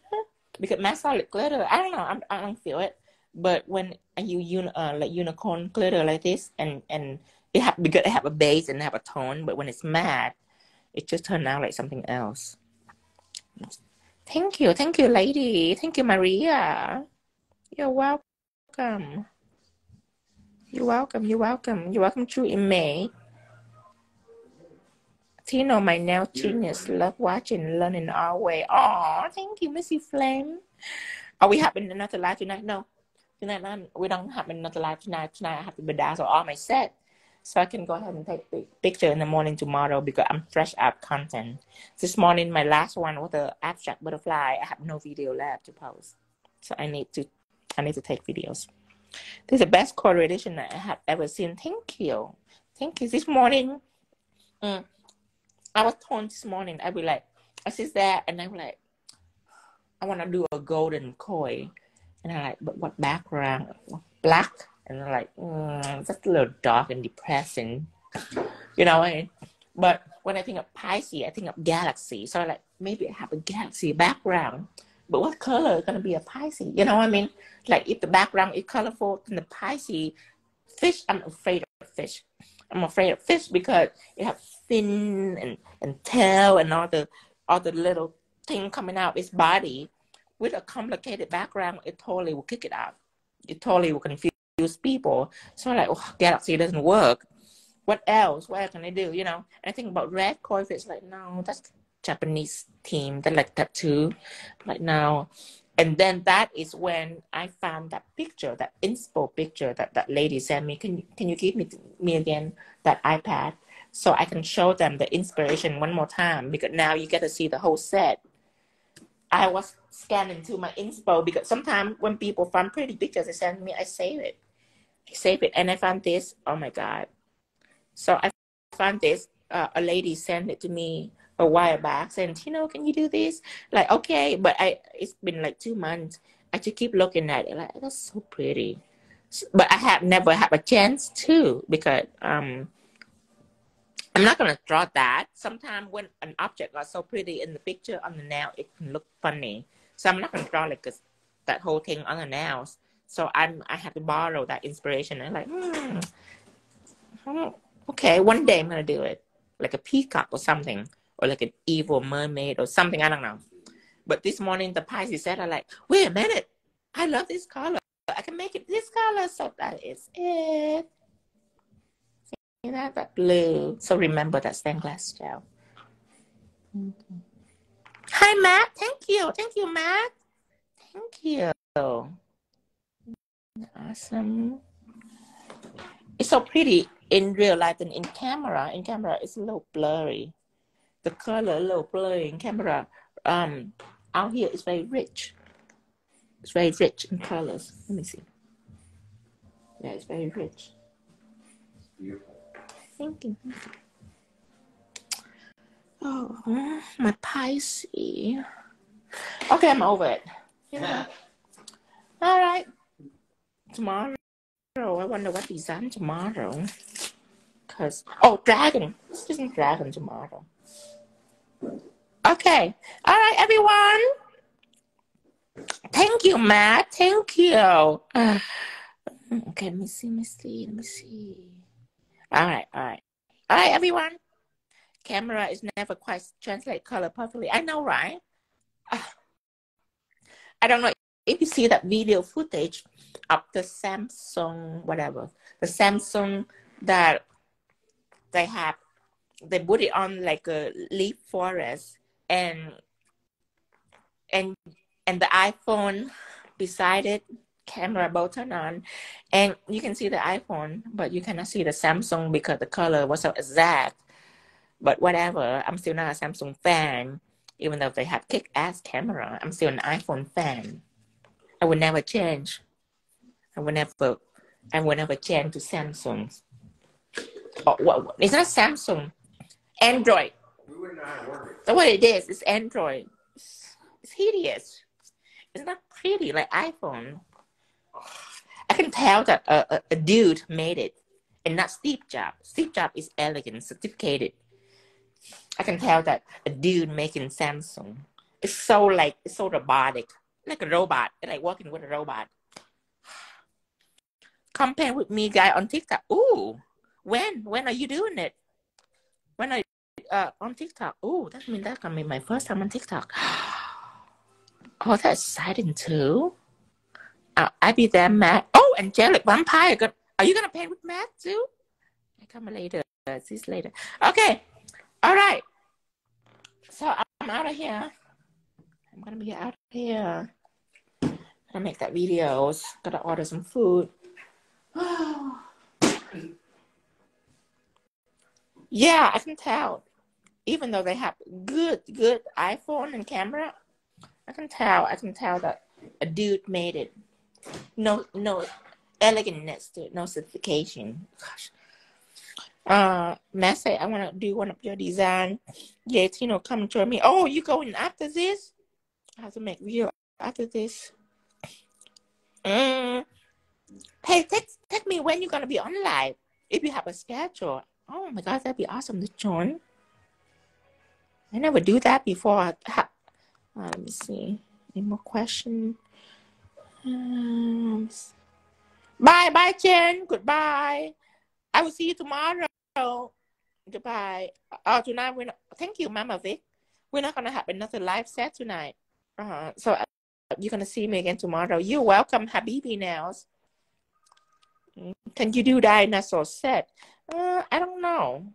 because matte solid glitter. I don't know. I'm, I do not feel it. But when you uni, uh, like unicorn glitter like this, and and it have because it have a base and have a tone, but when it's matte, it just turned out like something else. Thank you. Thank you, lady. Thank you, Maria. You're welcome. You're welcome. You're welcome. You're welcome to in May. Tino, my nail genius, love watching, learning our way. Oh, thank you, Missy Flame. Are we having another live tonight? No. Tonight, we don't have another live tonight. Tonight, I have to bedazzle all my set so I can go ahead and take a picture in the morning tomorrow because I'm fresh out content. This morning, my last one was the abstract butterfly. I have no video left to post, so I need to I need to take videos. This is the best correlation that I have ever seen. Thank you, thank you. This morning, mm, I was torn this morning. I'd be like, I see that, and I'm like, I want to do a golden koi, and I like, but what background? Black and I'm like, mm, that's a little dark and depressing, you know. I mean? but when I think of Pisces, I think of galaxy. So I like maybe I have a galaxy background, but what color is gonna be a Pisces? You know what I mean? Like if the background is colorful, then the Pisces fish. I'm afraid of fish. I'm afraid of fish because it have fin and and tail and all the all the little thing coming out its body with a complicated background. It totally will kick it out. It totally will confuse people. So I'm like, oh, Galaxy doesn't work. What else? What can I do? You know? And I think about Red Koi It's like, no, that's Japanese team. They like that too. Like, no. And then that is when I found that picture, that inspo picture that that lady sent me. Can you, can you give me me again that iPad so I can show them the inspiration one more time? Because now you get to see the whole set. I was scanning to my inspo because sometimes when people find pretty pictures, they send me, I save it. I save it, and I found this. Oh my god! So I found this. Uh, a lady sent it to me a while back, saying, "Tino, can you do this?" Like, okay, but I it's been like two months. I just keep looking at it, like that's so pretty. But I have never had a chance to because um I'm not gonna draw that. Sometimes when an object is so pretty in the picture on the nail, it can look funny. So I'm not gonna draw like a, that whole thing on the nails. So I'm I have to borrow that inspiration and like, hmm, okay, one day I'm gonna do it, like a peacock or something, or like an evil mermaid or something. I don't know. But this morning the Pisces said, "I like, wait a minute, I love this color. I can make it this color." So that is it. See that that blue. So remember that stained glass gel. Hi Matt, thank you, thank you Matt, thank you. Awesome. It's so pretty in real life and in camera. In camera, it's a little blurry. The color a little blurry in camera. Um, out here it's very rich. It's very rich in colors. Let me see. Yeah, it's very rich. Beautiful. Thank you. Oh, my Pisces. Okay, I'm over it. Yeah. All right. Tomorrow, I wonder what design tomorrow. Cause oh, dragon. This isn't dragon tomorrow. Okay. All right, everyone. Thank you, Matt. Thank you. Uh, okay, let me see. Let me see. Let me see. All right. All right. All right, everyone. Camera is never quite translate color perfectly. I know, right? Uh, I don't know if you see that video footage of the Samsung, whatever, the Samsung that they have, they put it on like a leaf forest and and and the iPhone beside it, camera mm-hmm. button on, and you can see the iPhone, but you cannot see the Samsung because the color was so exact. But whatever, I'm still not a Samsung fan, even though they have kick-ass camera. I'm still an iPhone fan. I would never change. I would never, I would never change to Samsung. Oh, what? It's not Samsung. Android. We wouldn't know how to work what it is. It's Android. It's, it's hideous. It's not pretty like iPhone. I can tell that a, a, a dude made it, and not Steve Jobs. Steve Jobs is elegant, sophisticated. I can tell that a dude making Samsung. It's so like it's so robotic, like a robot, like working with a robot. Compare with me, guy on TikTok. Ooh, when when are you doing it? When are you uh, on TikTok? Ooh, that means that's gonna be my first time on TikTok. Oh, that's exciting too. Uh, I be there, Matt. Oh, angelic vampire. Are you gonna paint with Matt too? I come later. See you later. Okay. All right. So I'm out of here. I'm gonna be out of here. I'm Gonna make that videos. Gotta order some food. yeah, I can tell. Even though they have good, good iPhone and camera, I can tell. I can tell that a dude made it. No, no elegantness to it. No sophistication. Gosh. Uh, Matt I want to do one of your design. Yeah, Tino, come join me. Oh, you going after this? I have to make video after this. Mm. Hey, text, text me when you're gonna be on live. If you have a schedule. Oh my god, that'd be awesome to join. I never do that before. Uh, let me see. Any more question? Um, bye, bye, Jen. Goodbye. I will see you tomorrow. Goodbye. Oh, tonight we're not, thank you, Mama Vic. We're not gonna have another live set tonight. Uh, so you're gonna see me again tomorrow. You're welcome, Habibi Nails. Can you do dinosaur set? Uh, I don't know.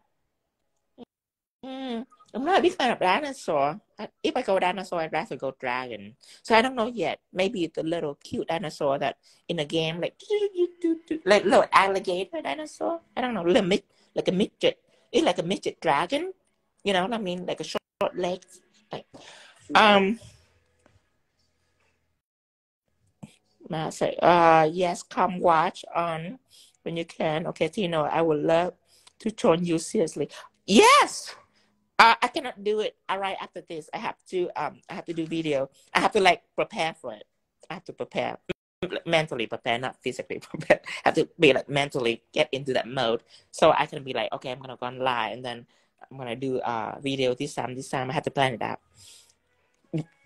Mm, I'm not a big fan of dinosaur. If I go dinosaur, I'd rather go dragon. So I don't know yet. Maybe the little cute dinosaur that in a game, like like little alligator dinosaur. I don't know, limit like a midget. It's like a midget dragon. You know what I mean? Like a short legs. Like, um, Matt say, uh, yes, come watch on when you can. Okay, Tino, I would love to join you seriously. Yes. Uh, I cannot do it all right after this. I have to um I have to do video. I have to like prepare for it. I have to prepare mentally prepare, not physically prepare. I have to be like mentally get into that mode. So I can be like, okay, I'm gonna go on live and then I'm gonna do a video this time, this time I have to plan it out.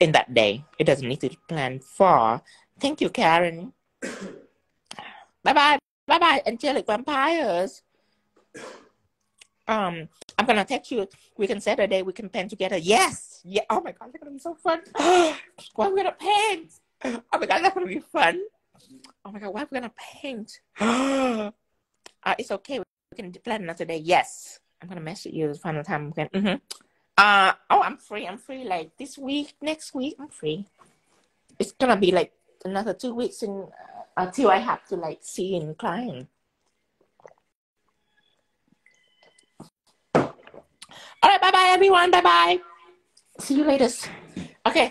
In that day. It doesn't need to plan for. Thank you, Karen. bye bye. Bye bye, angelic vampires. Um, I'm gonna text you. We can set a day. We can paint together. Yes. Yeah. Oh my god, it's gonna be so fun. what we're gonna paint? Oh my god, that's gonna be fun. Oh my god, what we're gonna paint? uh, it's okay. We can plan another day. Yes. I'm gonna message you the final time. We can. Mm-hmm. Uh oh, I'm free. I'm free. Like this week, next week, I'm free. It's gonna be like another two weeks in, uh, until I have to like see in client. All right, bye bye everyone. Bye bye. See you later. Okay,